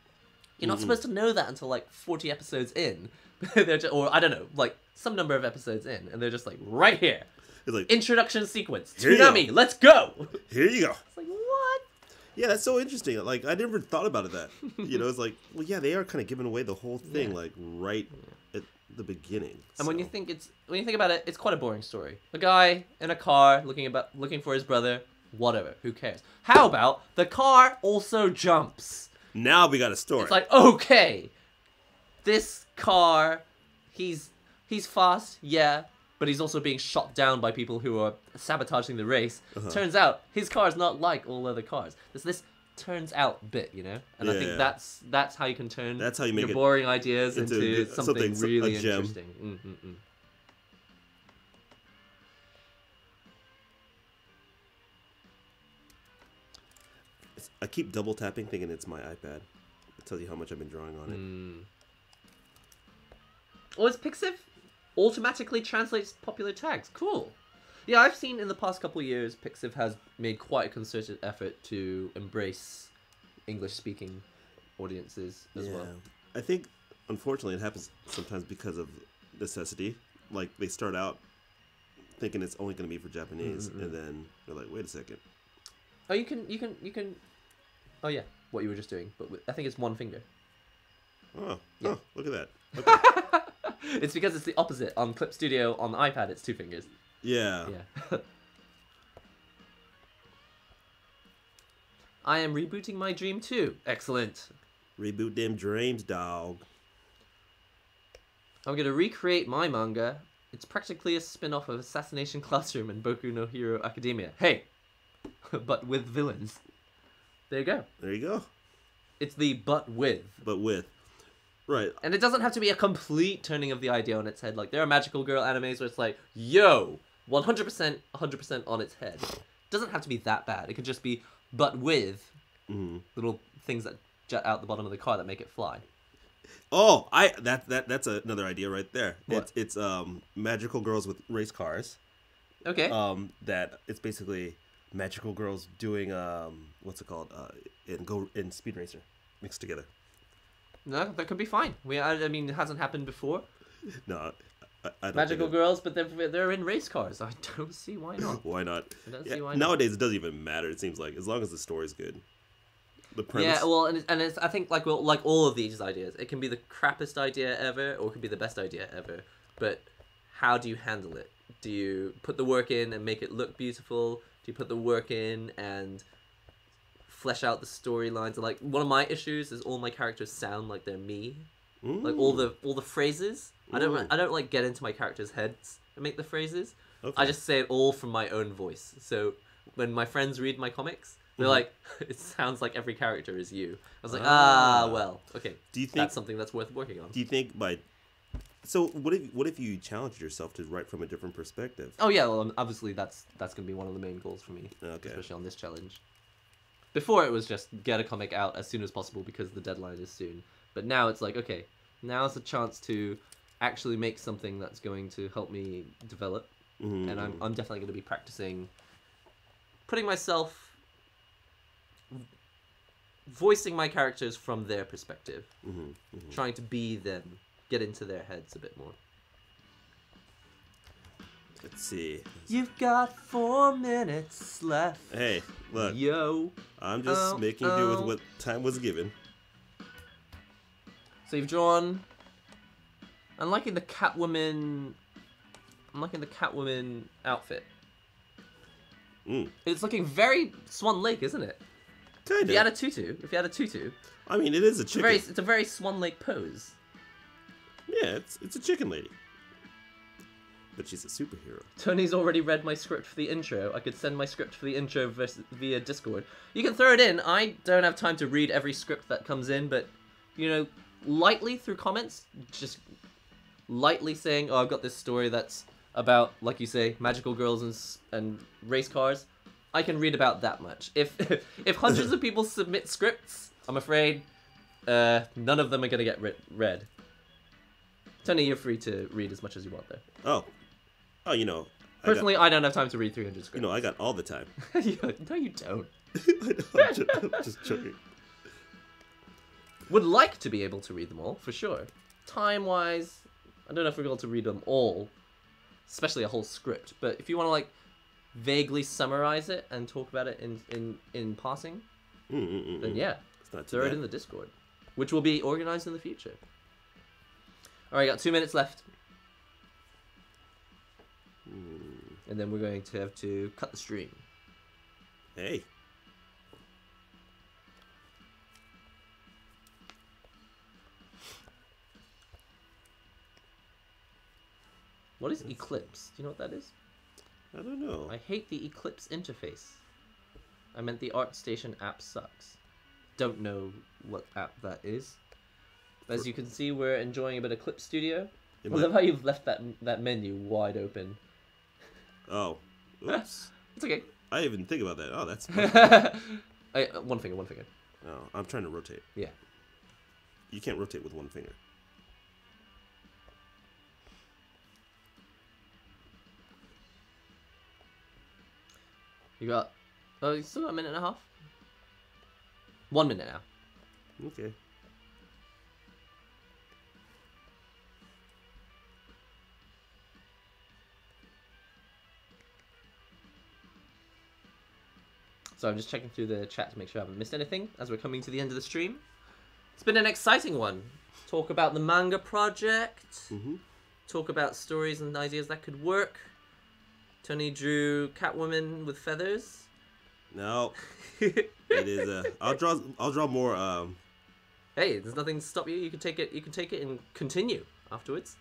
You're not Mhm. supposed to know that until like 40 episodes in. they're just, or I don't know, like some number of episodes in, and they're just like right here, It's like introduction sequence, go. Let's go. here you go. It's like what? Yeah, that's so interesting. Like I never thought about it that. You know, it's like, well, yeah, they are kind of giving away the whole thing, Yeah. like right at the beginning. And when you think it's when you think about it, it's quite a boring story. A guy in a car looking about looking for his brother. Whatever, who cares? How about the car also jumps? now we got a story. It's like okay, this car, he's he's fast, yeah, but he's also being shot down by people who are sabotaging the race. Uh-huh. Turns out his car is not like all other cars. There's this turns out bit, you know, and I think yeah. that's that's how you can turn That's how you make your boring ideas into into, something, something- really gem. interesting. Mm, mm, mm. I keep double tapping, thinking it's my iPad. It tells you how much I've been drawing on it. Mm. Oh, it's Pixiv automatically translates popular tags. Cool. Yeah, I've seen in the past couple of years, Pixiv has made quite a concerted effort to embrace English-speaking audiences as well. I think, unfortunately, it happens sometimes because of necessity. Like they start out thinking it's only going to be for Japanese, Mm-hmm. and then they're like, "Wait a second. Oh, you can, you can, you can. Oh yeah, what you were just doing, but with, I think it's one finger. Oh, Yeah. oh, look at that. Okay. it's because it's the opposite. On Clip Studio on the iPad, it's two fingers. yeah. Yeah. I am rebooting my dream too. Excellent. Reboot them dreams, dog. I'm gonna recreate my manga. It's practically a spin-off of Assassination Classroom and Boku no Hero Academia. Hey, but with villains. There you go. There you go. It's the but with, But with, right? and it doesn't have to be a complete turning of the idea on its head. Like there are magical girl animes where it's like, yo, 100%, 100% on its head. It doesn't have to be that bad. It could just be but with Mhm. little things that jut out the bottom of the car that make it fly. Oh, I that that that's another idea right there. What? It's it's um magical girls with race cars. Okay. Um, that it's basically magical girls doing um what's it called uh in go in Speed Racer mixed together. No, that could be fine. We, I, mean, it hasn't happened before. No, I, I don't Magical girls, but they're they're in race cars. I don't see why not. Why not? I don't Yeah, see why not. nowadays it doesn't even matter. It seems like as long as the story's good. The premise. Yeah, well, and, it's, and it's, I think like well, like all of these ideas, it can be the crappiest idea ever, or it could be the best idea ever. But how do you handle it? Do you put the work in and make it look beautiful? Do you put the work in and flesh out the storylines? Like one of my issues is all my characters sound like they're me. Like all the all the phrases. I don't I don't like get into my characters' heads and make the phrases. Okay. I just say it all from my own voice. So when my friends read my comics, they're Mhm. like, "It sounds like every character is you." I was like, "Ah, Ah. well, okay, Do you think? that's something that's worth working on." Do you think by? So what if what if you challenged yourself to write from a different perspective? Oh yeah, well, um, obviously that's that's gonna be one of the main goals for me, Okay. especially on this challenge. Before it was just get a comic out as soon as possible because the deadline is soon. But now it's like, okay, now's a chance to actually make something that's going to help me develop Mhm. and I'm, I'm definitely going to be practicing putting myself voicing my characters from their perspective, hmm hmm trying to be them, get into their heads a bit more. Let's see. You've got four minutes left. Hey, look, Yo. I'm just Oh, making do oh. with what time was given. So you've drawn. I'm liking the Catwoman. I'm liking the Catwoman outfit. Mm, It's looking very Swan Lake, isn't it? Kinda. If you had a tutu, if you had a tutu, I mean, it is a it's a very, it's a very Swan Lake pose. Yeah, it's it's a chicken lady. But she's a superhero. Tony's already read my script for the intro. I could send my script for the intro via Discord. You can throw it in. I don't have time to read every script that comes in, but you know, lightly through comments, just lightly saying, "Oh, I've got this story that's about, like you say, magical girls and and race cars." I can read about that much. If if hundreds of people submit scripts, I'm afraid uh, none of them are gonna get re- read. Tony, you're free to read as much as you want, though. Oh, oh, you know. I got, Personally, I don't have time to read 300 scripts. you know, I got all the time. no, you don't. I'm ju- I'm just joking. Would like to be able to read them all, for sure. Time wise, I don't know if we're able to read them all, especially a whole script. But if you want to like vaguely summarize it and talk about it in in in passing, Mm, mm, mm, then mm. yeah, It's not too throw it in the Discord, which will be organized in the future. All right, got two minutes left, Mm. and then we're going to have to cut the stream. Hey, What is Eclipse? Do you know what that is? I don't know. I hate the Eclipse interface. I meant the ArtStation app sucks. Don't know what app that is. As you can see, we're enjoying a bit of Clip Studio. I love how you've left that that menu wide open. Oh, oops. It's okay. I didn't even think about that. Oh, that's. I, uh, one finger, one finger. Oh, I'm trying to rotate. Yeah. You can't rotate with one finger. You got. Oh, you still got a minute and a half. One minute now. Okay. So I'm just checking through the chat to make sure I haven't missed anything as we're coming to the end of the stream. It's been an exciting one. Talk about the manga project. Mm-hmm. talk about stories and ideas that could work. Tony drew Catwoman with feathers. No, it is. Uh, I'll draw. I'll draw more. Um. hey, there's nothing to stop you. You can take it. You can take it and continue afterwards.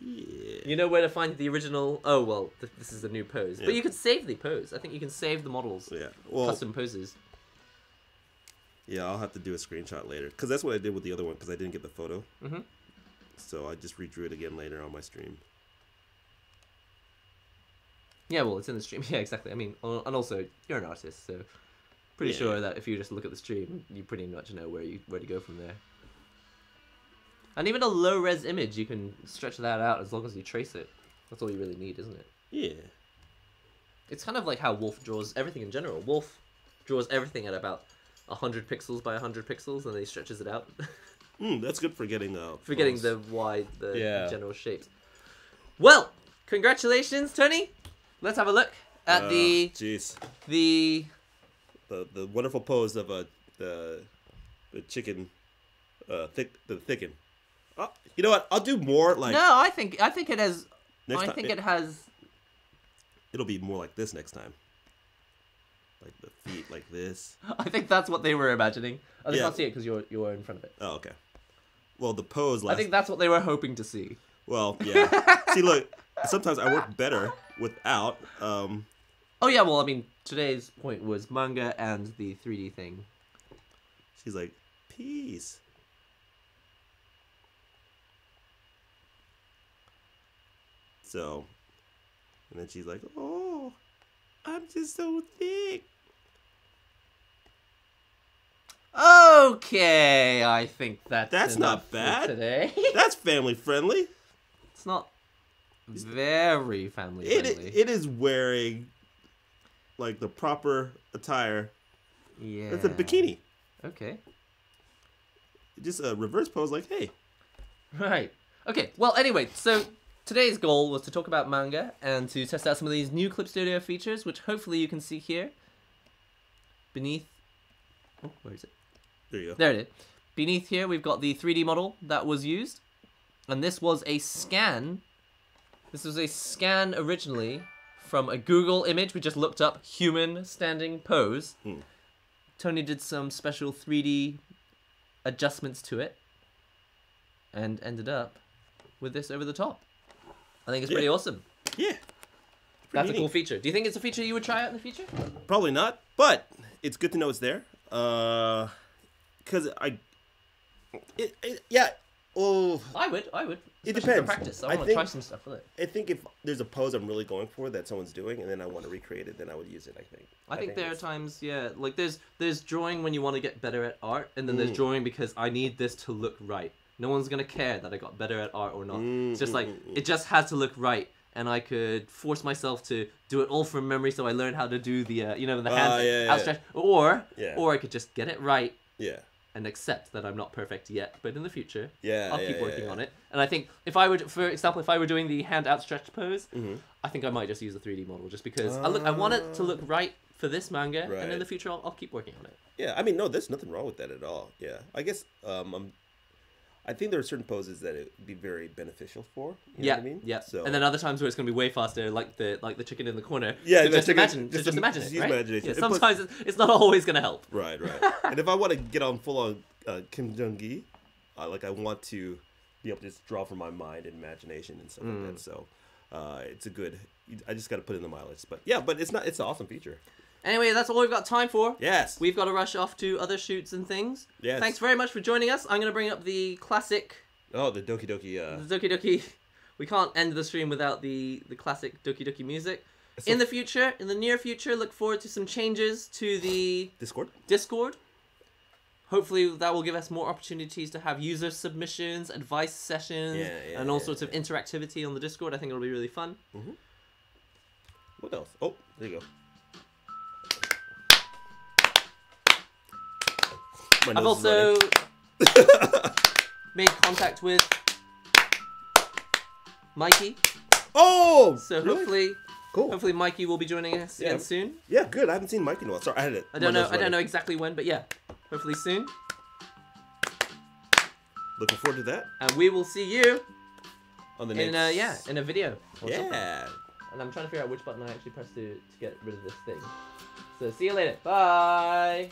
Yeah. You know where to find the original. Oh well, th- this is a new pose, but you can save the pose. I think you can save the models, Yeah. Well. custom poses. Yeah. I'll have to do a screenshot later because that's what I did with the other one because I didn't get the photo. Mhm. So I just redrew it again later on my stream. Yeah, well, it's in the stream. Yeah, exactly. I mean, and also you're an artist, so pretty Yeah. sure that if you just look at the stream, you pretty much know where you where to go from there. And even a low res image, you can stretch that out as long as you trace it. That's all you really need, isn't it? Yeah. It's kind of like how Wolf draws everything in general. Wolf draws everything at about 100 pixels by 100 pixels, and then he stretches it out, Mm, that's good for getting uh. for getting the wide, the Yeah. general shapes. Well, congratulations, Tony. Let's have a look at Uh, the Jeez. the The the wonderful pose of a the the chicken, uh, thick the thicken. Oh, you know what? I'll do more like no, I think I think it has. next I time. think it has. It'll be more like this next time. Like the feet, like this. I think that's what they were imagining. I just Yeah. can't see it because you're you're in front of it. Oh, okay. Well, the pose last. I think that's what they were hoping to see. Well, yeah. See, look. Sometimes I work better without. Um. Oh yeah, well I mean today's point was manga and the 3D thing. She's like, peace. So, and then she's like, oh, I'm just so thick. Okay, I think that's That's not for bad. today. That's family friendly. it's not very family It, friendly. it is wearing like the proper attire. yeah, It's a bikini. Okay. Just a reverse pose, like, hey, Right. Okay. Well, anyway, so today's goal was to talk about manga and to test out some of these new Clip Studio features, which hopefully you can see here. Beneath. Oh, where is it? there you go. There it is. Beneath here, we've got the 3D model that was used. And this was a scan. This was a scan originally from a Google image. We just looked up human standing pose. Hmm. Tony did some special 3D adjustments to it and ended up with this over the top. I think it's pretty awesome. Yeah. That's Pretty a cool feature. Do you think it's a feature you would try out in the future? Probably not, but it's good to know it's there. Uh, because I, it, it, yeah. Oh, I would. I would. It depends. practice. I, I want to try some stuff with it. I think if there's a pose I'm really going for that someone's doing, and then I want to recreate it, then I would use it. I think. I think there are times, yeah, like there's there's drawing when you want to get better at art, and then there's Mm. drawing because I need this to look right. No one's gonna care that I got better at art or not. it's just Mm, like mm, mm, it just has to look right, and I could force myself to do it all from memory, so I learn how to do the uh, you know the Ah, hands yeah, yeah. outstretched, or Yeah. or I could just get it right Yeah. and accept that I'm not perfect yet, but in the future Yeah. I'll yeah, keep working yeah. on it. And I think if I were, to- for example, if I were doing the hand outstretched pose, Mhm. I think I might just use a 3D model just because I look, I want it to look right for this manga, and in Ah. The future I'll, I'll keep working on it. Yeah, I mean, no, there's nothing wrong with that at all. Yeah, I guess um, I'm, I think there are certain poses that it would be very beneficial for. You know yeah, what I mean? yeah. So And then other times where it's gonna be way faster, like the like the chicken in the corner. Yeah, to the just chicken- imagine, to just just imagine just it, right? imagination. Yeah, It puts- sometimes it's, it's not always gonna help. right, right. and if I want to get on full on uh, Kim Jung Gi, uh, like I want to be able to just draw from my mind and imagination and stuff like Mm. that. So uh, it's a good. I just got to put in the mileage, but yeah, but it's not. It's an awesome feature. Anyway, that's all we've got time for. Yes. We've got to rush off to other shoots and things. Yes. Thanks very much for joining us. I'm gonna bring up the classic Oh, the Doki Doki. Uh, the Doki Doki. We can't end the stream without the the classic Doki Doki music. in the future, in the near future, look forward to some changes to the Discord. Discord. Hopefully, that will give us more opportunities to have user submissions, advice sessions, Yeah, yeah, and all yeah, sorts of interactivity on the Discord. I think it'll be really fun. What else? Oh, there you go. I've nose is also made contact with Mikey, Oh, so really? hopefully, cool. hopefully Mikey will be joining us Yeah. again soon. Yeah, good. I haven't seen Mikey in a while. Sorry, I had it. I don't know, I don't know exactly when, but yeah, hopefully soon. Looking forward to that And we will see you on the next. in uh, yeah in a video. or something. Yeah. And I'm trying to figure out which button I actually press to, to get rid of this thing. So see you later. Bye.